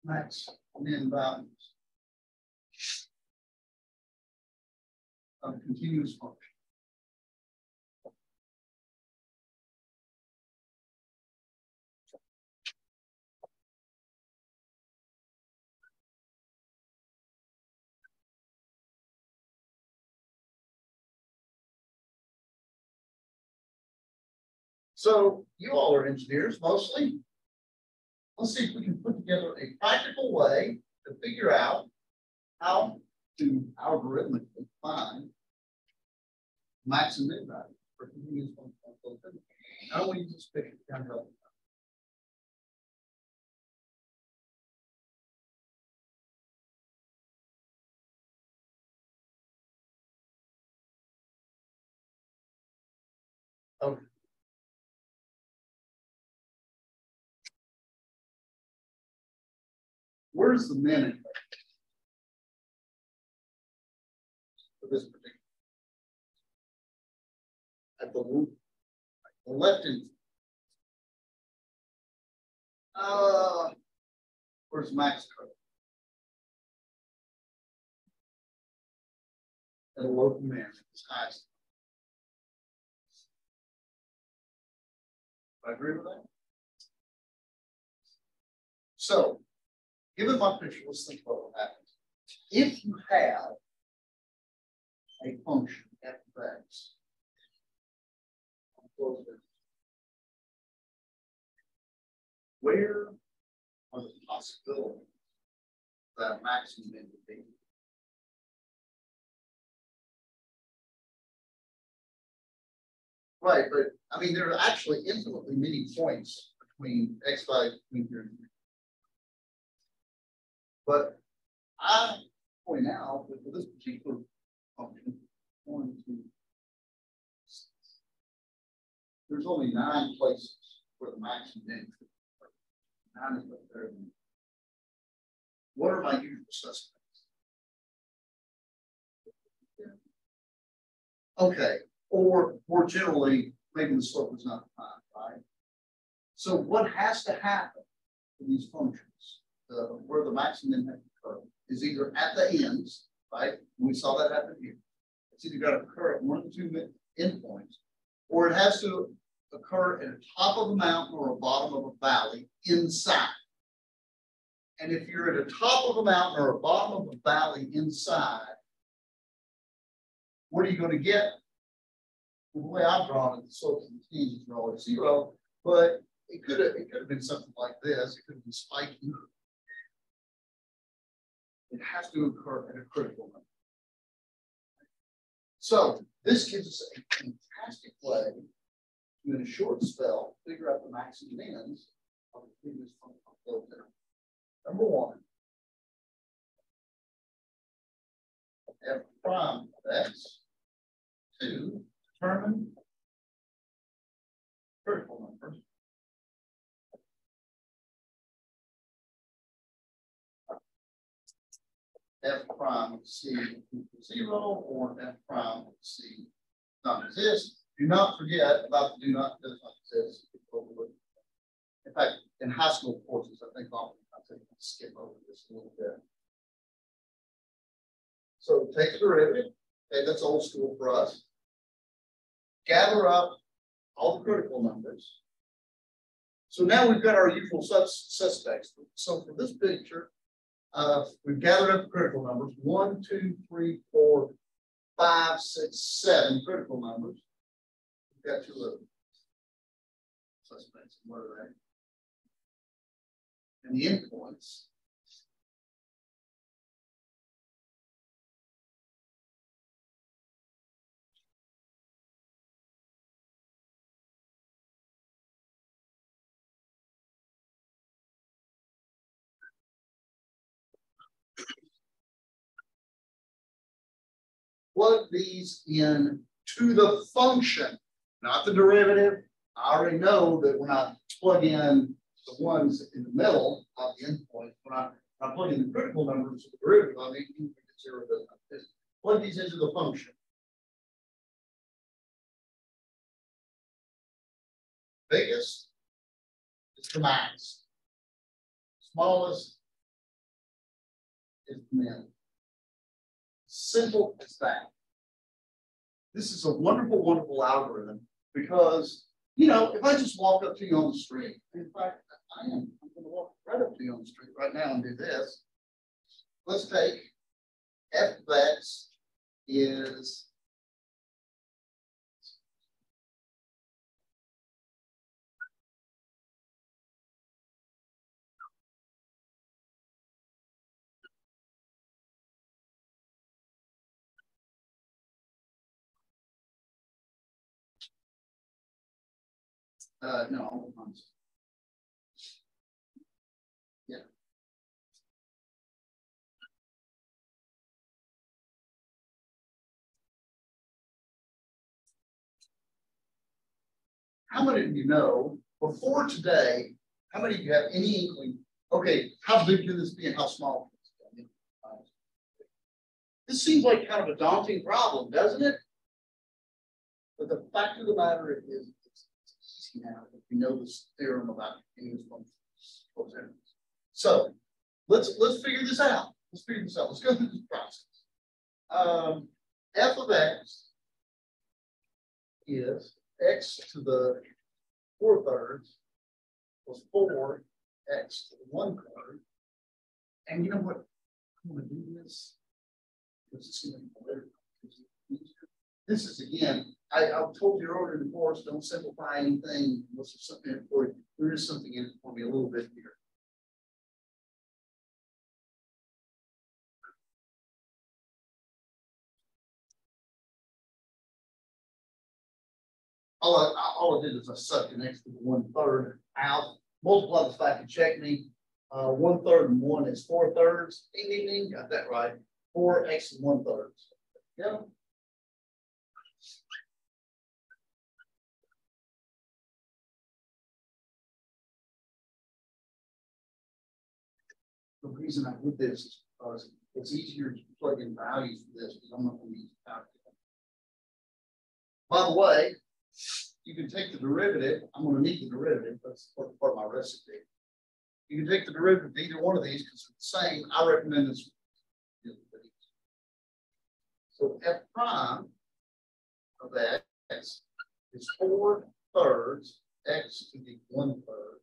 max min values of a continuous function. So you all are engineers mostly. Let's see if we can put together a practical way to figure out how to algorithmically find max and min value for continuous functional filter. I don't want to use this picture. Where's the minute? For this particular. At the loop. The left in. Uh, where's max curve? At a local man, it's highest. I agree with that. So, given my picture, let's think about what happens. If you have a function f of x, where are the possibilities that maximum would be? Right, but I mean, there are actually infinitely many points between x value between here and here. But I point out that for this particular function, one, two, six, there's only nine places where the maximum min. Nine is much better than what are my usual suspects? Okay, or more generally, maybe the slope is not defined, right? So what has to happen for these functions, the, where the maximum occur, is either at the ends, right? We saw that happen here. It's either got to occur at one or two endpoints, or it has to occur at the top of a mountain or a bottom of a valley inside. And if you're at the top of a mountain or a bottom of a valley inside, what are you going to get? The way I've drawn it, the slopes and the tangents are always zero, but it could have it could have been something like this. It could have been spiking. It has to occur at a critical number. So this gives us a fantastic way to, in a short spell, figure out the max and mins of the previous functional filter. Number one, f prime of x. Two, determine critical f prime c equals zero or f prime c not exist. Do not forget about the do not does not exist. In fact, in high school courses, I think often I think I skip over this a little bit. So take the derivative. Okay, that's old school for us. Gather up all the critical numbers. So now we've got our usual sus suspects. So for this picture, uh, we've gathered up the critical numbers, one, two, three, four, five, six, seven critical numbers. We've got two of them. Suspects, what are they? And the endpoints. Plug these in to the function, not the derivative. I already know that when I plug in the ones in the middle of the endpoint, when I, when I plug in the critical numbers of the derivative, I mean, zero does Plug these into the function. Biggest is the max. Smallest is the min simple as that. This is a wonderful, wonderful algorithm because, you know, if I just walk up to you on the street, in fact, I am, I'm going to walk right up to you on the street right now and do this. Let's take f of x is Uh, no, all the. Yeah. How many of you know, before today, how many of you have any inkling, okay, how big can this be and how small? can this seems like kind of a daunting problem, doesn't it? But the fact of the matter is, now if we know this theorem about continuous functions. So let's let's figure this out. Let's figure this out. Let's go through this process. Um, f of x is x to the four thirds plus four x to the one third. And you know what? I'm going to do this. This is again, I, I told you earlier in the course, don't simplify anything. Unless there's something for you. There is something in it for me a little bit here. all I, all I did is I sucked an extra one third out, multiply the fact check me. Uh, one third and one is four thirds. Ding, ding, ding, got that right. Four X and one thirds. Yeah. The reason I did this is because it's easier to plug in values for this because I'm not going to use calculator. By the way, you can take the derivative. I'm going to need the derivative. That's part of my recipe. You can take the derivative of either one of these because it's the same. I recommend this. So f prime of x is four thirds x to the one third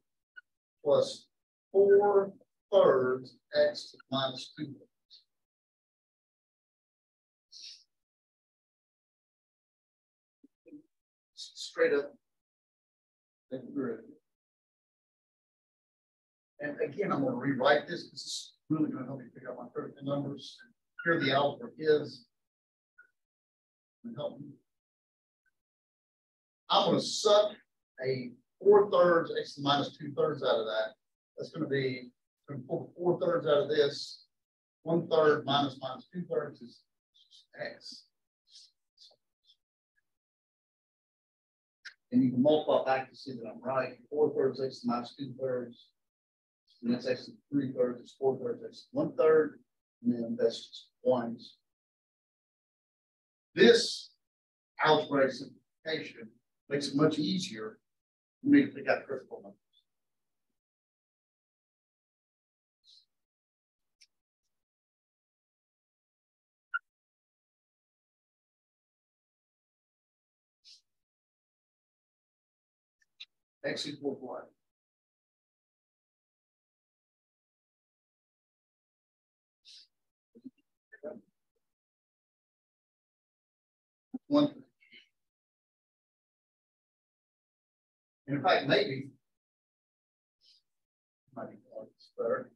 plus four thirds x to the minus two thirds. straight up. And again, I'm going to rewrite this because it's really going to help me pick up my critical numbers. Here the algebra is. Help me. I'm going to suck a four thirds x minus two thirds out of that. That's going to be to pull four thirds out of this. One third minus minus two thirds is x. And you can multiply back to see that I'm right. Four thirds x minus two thirds. And that's x three thirds, it's four thirds, x one third, and then that's just ones. This algebraic simplification makes it much easier for me to pick out critical numbers. X equals what? One. And in fact, maybe better.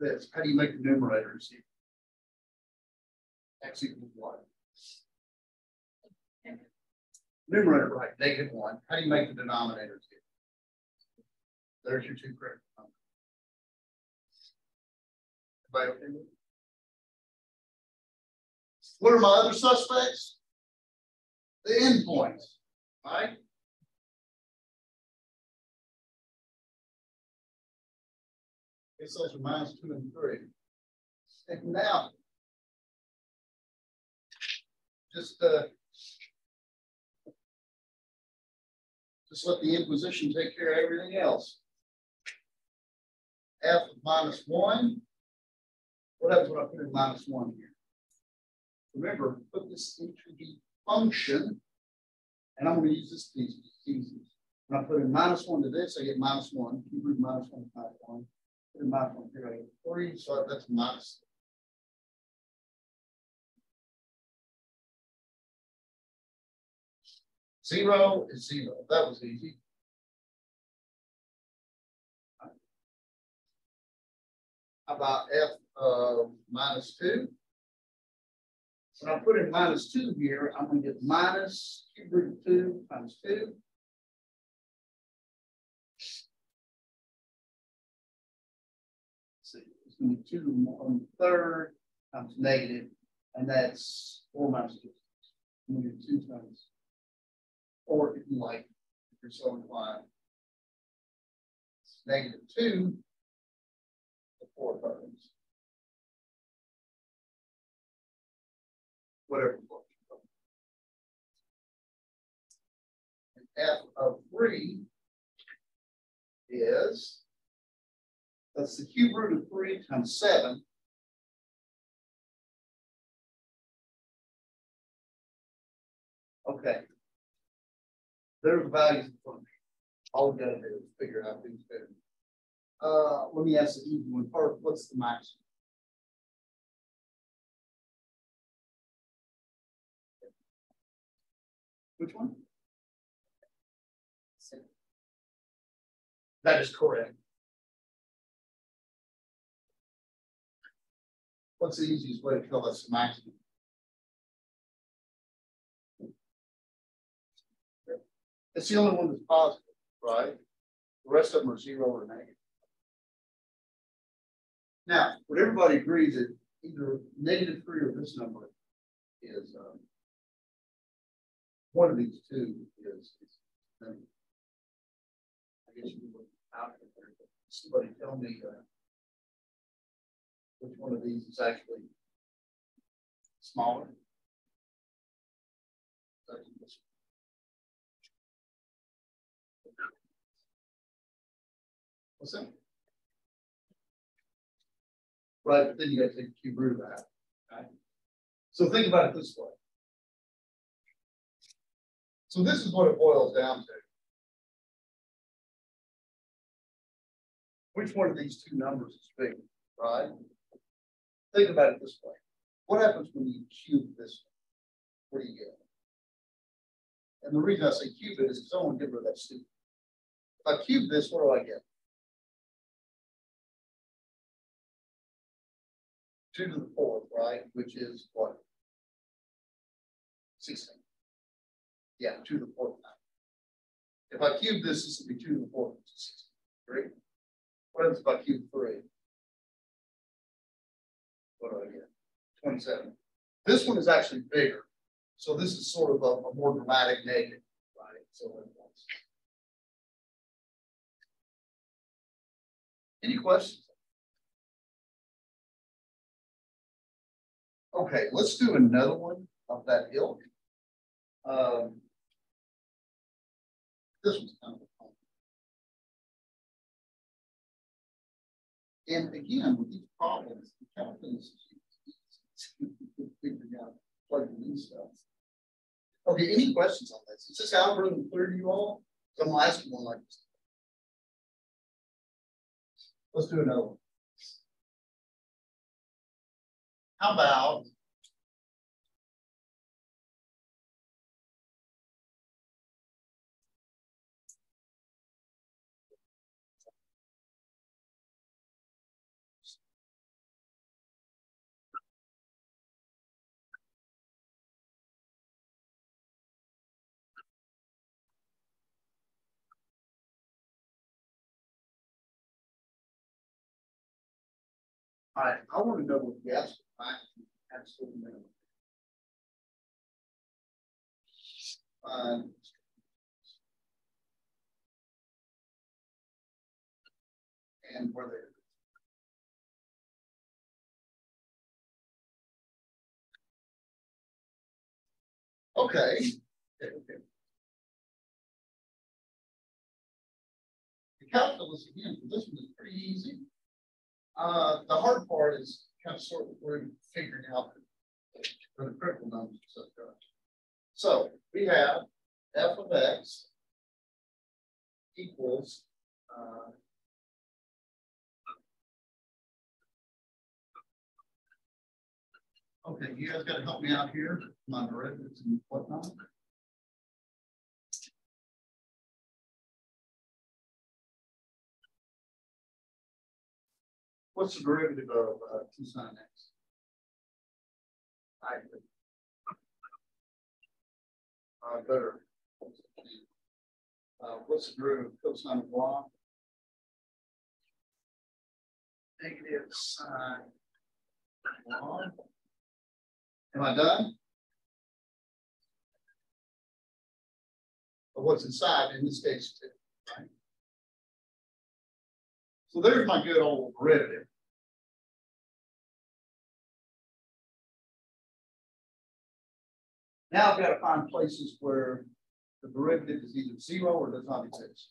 This. How do you make the numerators here? X equals what? Numerator, right, negative one. How do you make the denominators here? There's your two correct. Everybody okay What are my other suspects? The endpoints, right? It says 2 and 3. and now Just, uh, just let the Inquisition take care of everything else. F minus 1. What happens when I put in minus 1 here? Remember, put this into the function, and I'm going to use this piece. Easy. When I put in minus 1 to this, I get minus 1. Cube root minus 1 times 1. 3, so that's minus. Zero is zero. That was easy. About f of minus 2. When I put in minus 2 here, I'm going to get minus cube root of 2 times 2 See, it's gonna be two on the third times negative, and that's four minus two. I'm gonna do two times. Or if you like, if you're so inclined. It's negative two. The four thirds. Whatever. And f of three is that's the cube root of three times seven. Okay. There's the values in front of function. All we gotta do is figure out these two. Uh, let me ask the easy one first. What's the maximum? Which one? That is correct. What's the easiest way to tell us the maximum? It's the only one that's positive, right? The rest of them are zero or negative. Now, would everybody agree that either negative three or this number is um, one of these two is, is I guess you would out there. Somebody tell me uh, which one of these is actually smaller. What's that? Right, but then you got to take cube root of that. Okay? So think about it this way. So this is what it boils down to. Which one of these two numbers is bigger, right? Think about it this way. What happens when you cube this? What do you get? And the reason I say cube it is because I want to get rid of that stupid. If I cube this, what do I get? Two to the fourth, right? Which is what? 16. Yeah, two to the fourth. If I cube this, this will be two to the fourth, which is 16. Three. What happens if I cube three? What I get? 27. This one is actually bigger. So this is sort of a, a more dramatic negative, right? So any questions? Okay, let's do another one of that ilk. Um, this one's kind of And again, with these problems, the calculus is figuring out plugging in stuff. Okay, any questions on this? Is this algorithm clear to you all? So I'm gonna ask you one like this. Let's do another one. How about All right, I want to know what the absolute maximum, absolute minimum. Um, and where they. Okay. okay. The calculus again, this one is pretty easy. Uh, the hard part is kind of sort of through figuring out the, the critical numbers. So we have f of x equals uh, Okay, you guys got to help me out here. My derivatives and whatnot. What's the derivative of, uh, sine x? I, Uh, better. Uh, what's the derivative of cosine of y? negative sine, Y. Am I done? But what's inside in this case, two, right? So there's my good old derivative. Now I've got to find places where the derivative is either zero or does not exist.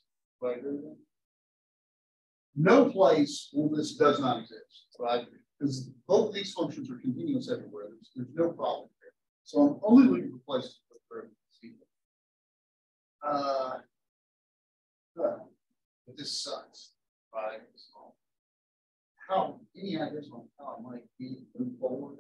No place where this does not exist, right? Because both these functions are continuous everywhere. There's, there's no problem here. So I'm only looking for places where the derivative is zero. Uh, but this sucks, right? How, any ideas on how I might be move forward?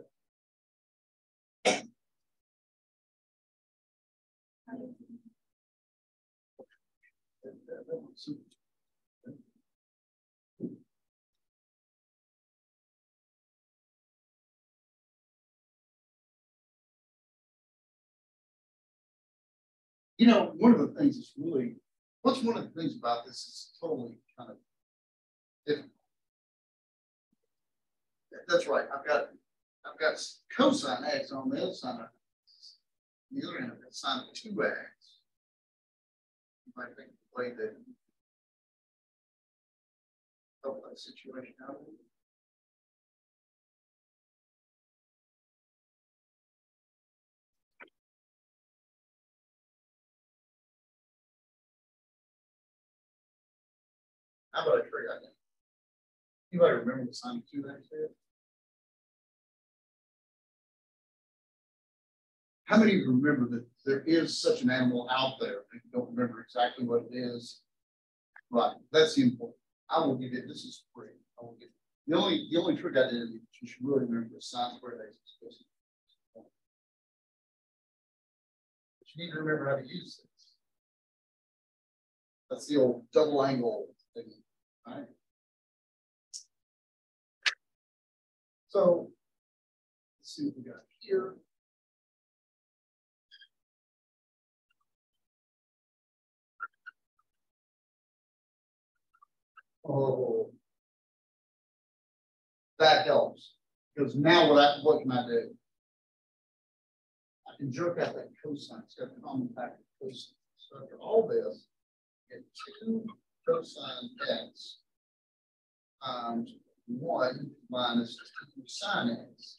You know, one of the things that's really, what's one of the things about this is totally kind of That- That's right, I've got, I've got cosine x on the other side of The other end, I've got sine of two x. You might think the way that. Help that situation out. a. How about I trade that? Anybody remember sine of two x is? How many of you remember that there is such an animal out there? If you don't remember exactly what it is. Right, that's the important. I will give it, this is free. I will give, the only, the only trick I did, you should really remember the is equal to- But you need to remember how to use this. That's the old double angle thing, right? So, let's see what we got here. Oh. That helps, because now what I, what can I do? I can jerk out that cosine, it's got a common factor cosine. So after all this, get two cosine x times one minus two sine x.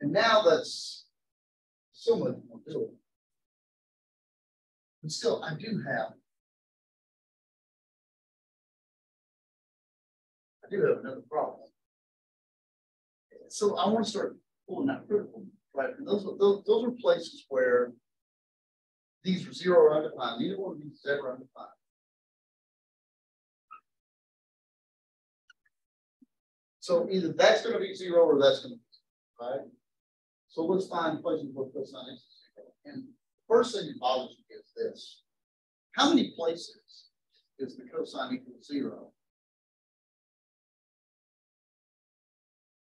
And now that's so much more doable. But still, I do have I do have another problem. So I want to start pulling out critical, right? And those, those, those are places where these are zero or undefined. Neither one of these is ever undefined. So either that's going to be zero or that's going to be zero, right? So let's find places where cosine is zero. And first thing that bothers me is this. How many places is the cosine equal to zero?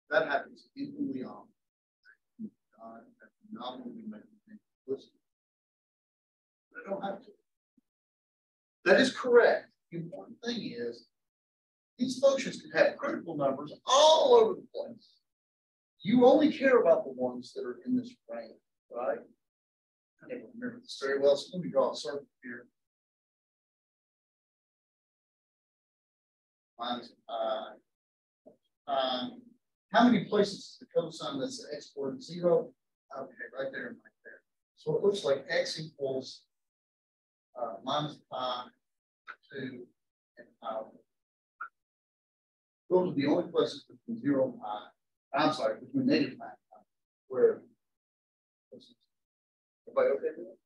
That happens equally often. Uh, not things listen. I don't have to. That is correct. The important thing is these functions can have critical numbers all over the place. You only care about the ones that are in this range, right? I never remember this very well, so let me draw a circle here. Minus pi. Um, how many places is the cosine that's coordinate zero? Okay, right there and right there. So it looks like x equals uh, minus pi two and pi. Those are the only places between zero and pi. I'm sorry, between negative pi and pi, where. Everybody okay with that?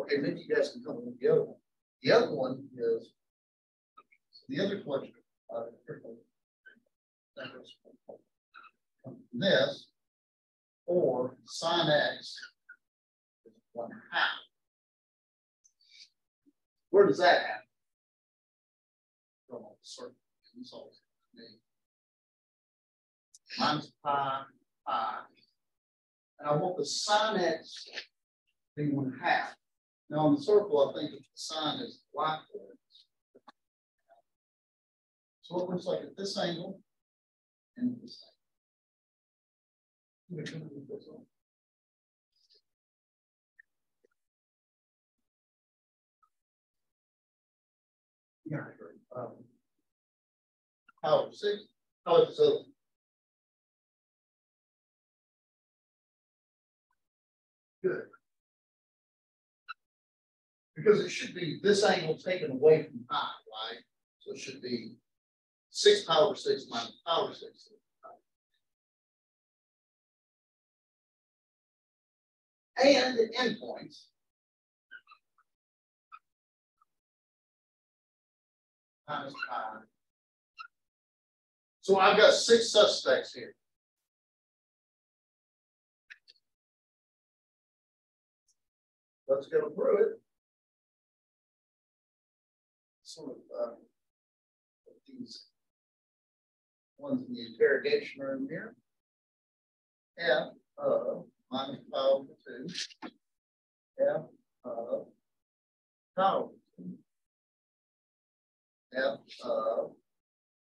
Okay, maybe you guys can come with the other one. The other one is the other collection. Uh, this or sine x is one half. Where does that happen? It's all me. Pi. And I want the sin x be one half. Now on the circle, I think the sine is likewise. So it looks like at this angle and this angle. Yeah, um, of six, of seven. Good. Because it should be this angle taken away from pi, right? So it should be six power six minus power six. And the endpoints. Times pi. So I've got six suspects here. Let's go through it. Some of uh, these ones in the interrogation room here. F of minus pi over two. F of pi over two.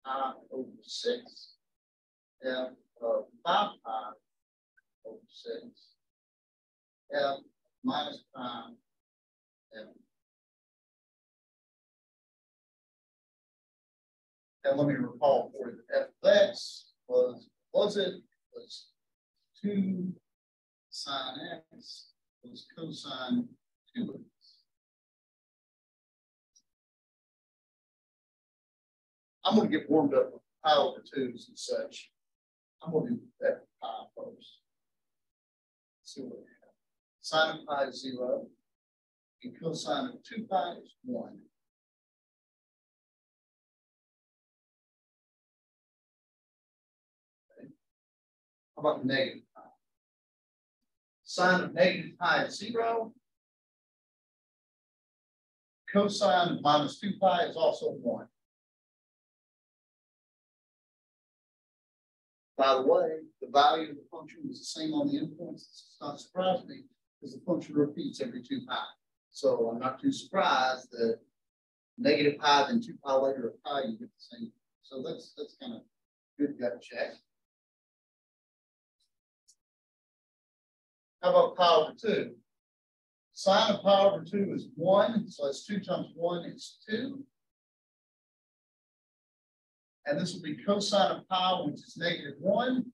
R over 6, F of 5 pi over 6, F minus pi, And let me recall for you, F of x was, was it, was 2 sine x was cosine 2 I'm going to get warmed up with pile to twos and such. I'm going to do that pi first. See what happens. Sine of pi is zero, and cosine of two pi is one. How about negative pi? Sine of negative pi is zero. Cosine of minus two pi is also one. By the way, the value of the function is the same on the endpoints. It's not surprising me because the function repeats every two pi. So I'm not too surprised that negative pi, then two pi later of pi, you get the same. So that's that's kind of good gut check. How about pi over two? Sine of pi over two is one, so that's two times one is two. And this will be cosine of pi, which is negative one.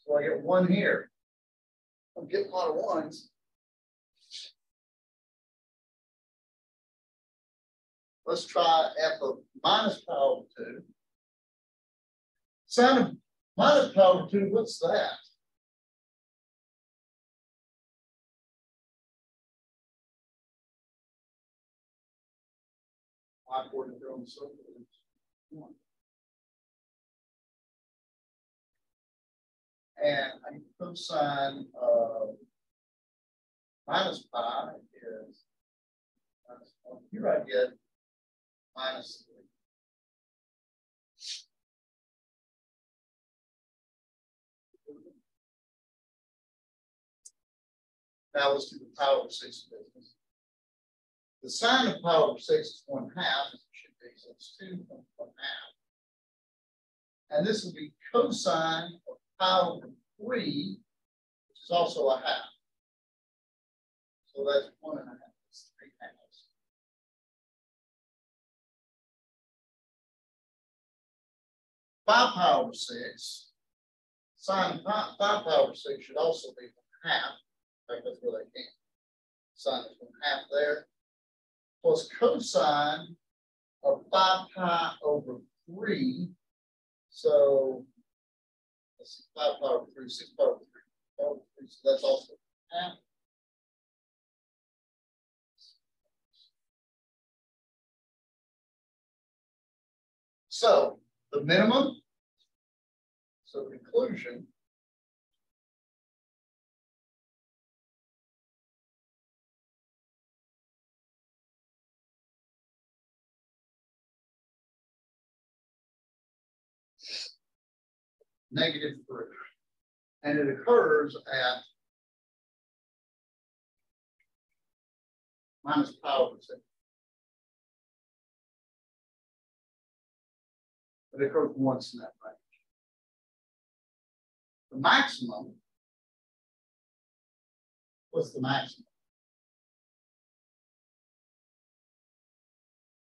So I get one here. I'm getting a lot of ones. Let's try f of minus pi over two. Sine of minus pi over two, what's that? whiteboard their own circle. And I cosine of minus pi is minus one. Here I get minus three. Now let's do the power of six business. The sine of pi over six is one half, as it should be, so it's two one half. And this will be cosine over three, which is also a half. So that's one and a half, that's three halves. Five pi over six, sine five pi over six should also be one half. In that's where they came. Sine is one half there plus cosine of 5 pi over 3. So let's 5 pi over 3, 6 pi over 3, over 3 so that's also half. So the minimum, so conclusion, negative three. And it occurs at minus power percent. It occurs once in that range. The maximum, what's the maximum?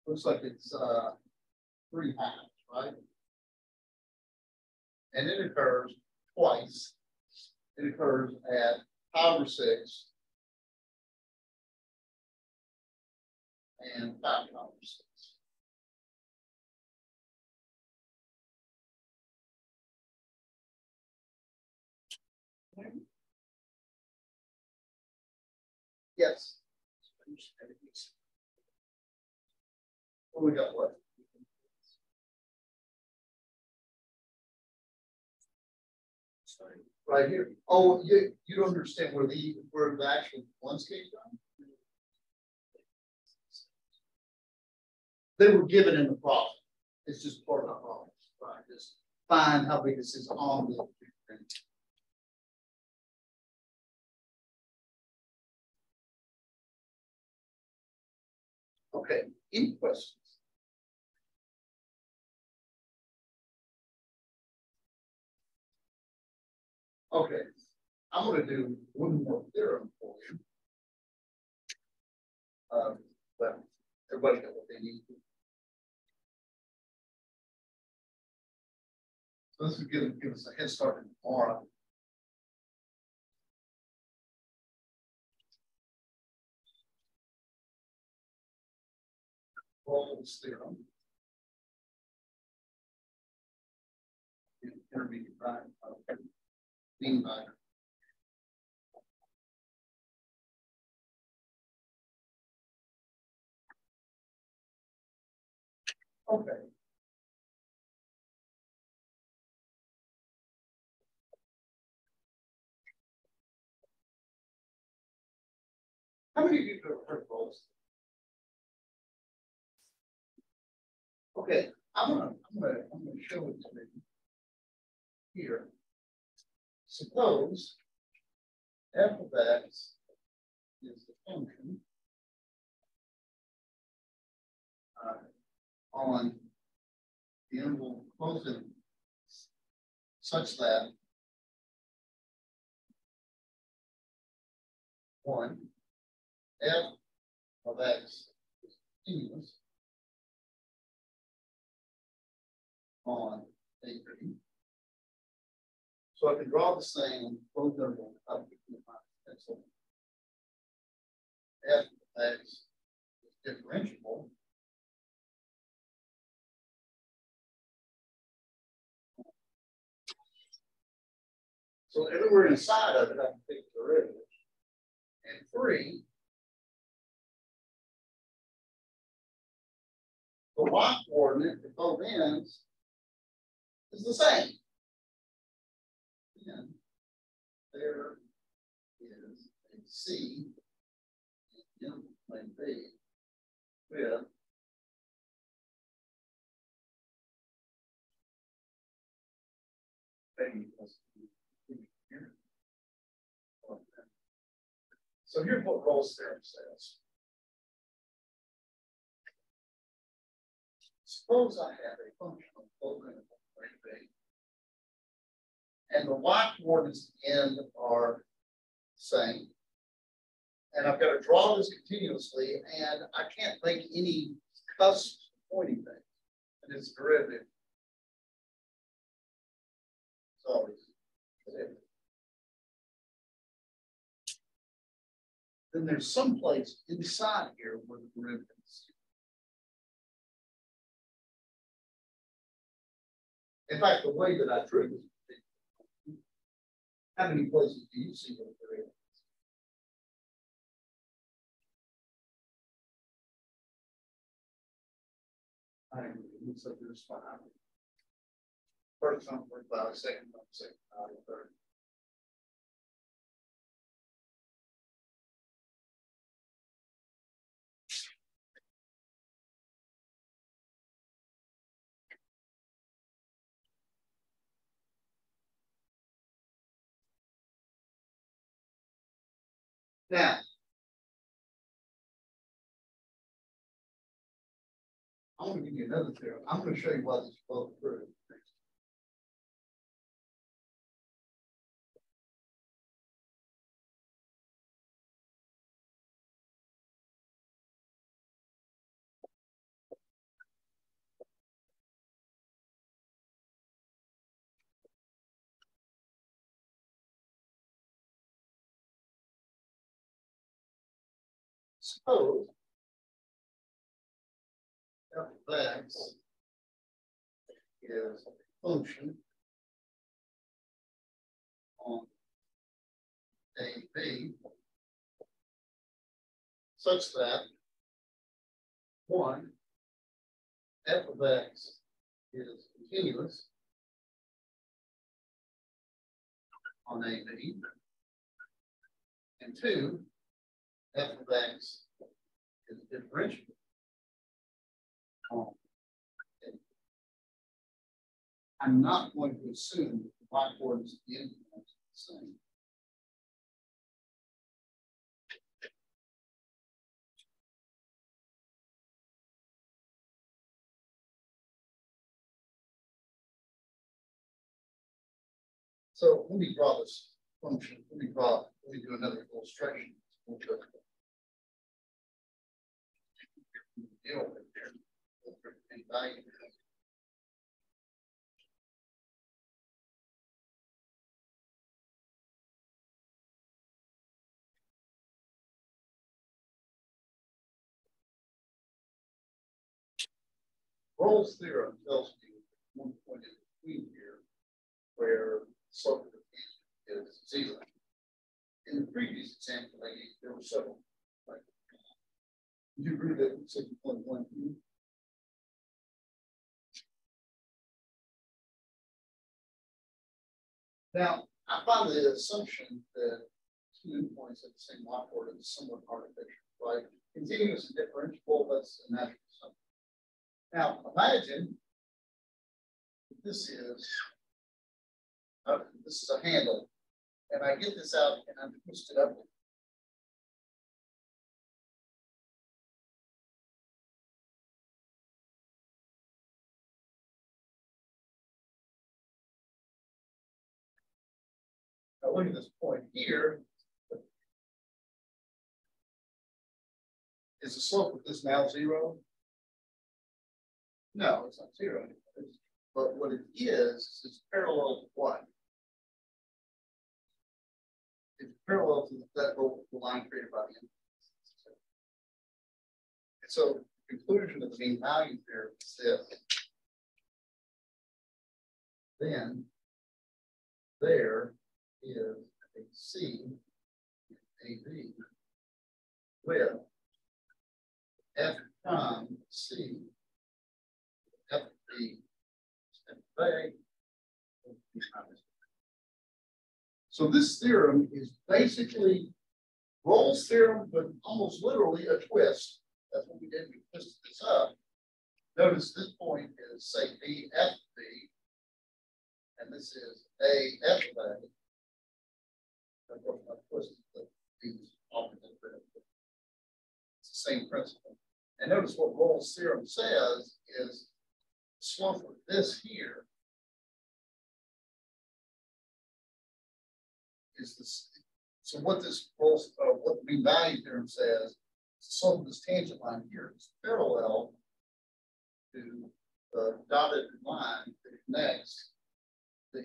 Looks like it's uh three halves, right? And it occurs twice. It occurs at power six and five power six. Yes. What we got what? Right here. Oh, you, you don't understand where the, where the actual ones came from? They were given in the problem. It's just part of the problem, right? Just find how big this is on the. Okay, any questions? Okay, I'm gonna do one more theorem for you. Um, but everybody got what they need. So this will give, give us a head start tomorrow. Rolle's theorem. Intermediate, right? Mean by. Okay. How many of you have heard Rolle's? Okay, I'm gonna, I'm gonna, I'm gonna show it to you here. Suppose f of x is the function uh, on the interval closing such that one f of x is continuous on a three. So I can draw the same both interval up to my pencil. F x is differentiable. So everywhere inside of it, I can take the derivative. And three, the y coordinate at both ends is the same. Then there is a C in plane B with So here's what Rolle's theorem says. Suppose I have a function. And the y coordinates at the end are same. And I've got to draw this continuously, and I can't make any cusp pointing thing. And it's derivative. So then there's some place inside here where the derivative is. In fact, the way that I drew this, how many places do you see there is? I agree. It looks like there's five. First one, five, second one, second, five, third. Now. I'm gonna give you another theorem. I'm gonna show you why this is both true. Suppose f of x is a function on a b such that one f of x is continuous on a b and two f of x is differentiable. Um, I'm not going to assume that the y is the the same. So let me draw this function. Let me draw, let me do another illustration. Deal. Rolle's theorem tells me one point in between here where slope of the is zero. In the previous example, I gave there were several do you agree that six point one? Now, I found the assumption that two points at the same y coordinate is somewhat artificial, right? Continuous and differentiable, that's a natural assumption. Now, imagine this is uh, this is a handle, and I get this out and I'm it up Now look at this point here. Is the slope of this now zero? No, it's not zero. But what it is, is parallel to what? It's parallel to that line created by the end. And so the conclusion of the mean value there is this. Then there is a C, a B, with F prime C, F B. So this theorem is basically Rolle's theorem, but almost literally a twist. That's what we did. We twisted this up. Notice this point is say B F B, and this is A It's the same principle. And notice what Rolle's theorem says is slope of this here is this. So what this Rolle's, uh, what the mean value theorem says, slope of this tangent line here is parallel to the dotted line that connects the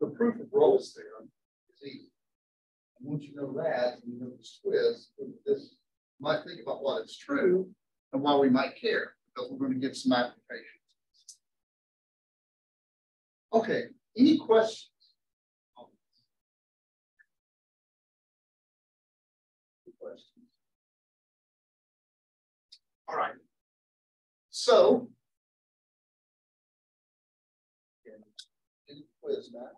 The proof of Rolle's theorem is easy. And once you know that, and you know this twist, this might think about what is true and why we might care, because we're going to give some applications. Okay, any questions? All right. So, quiz now.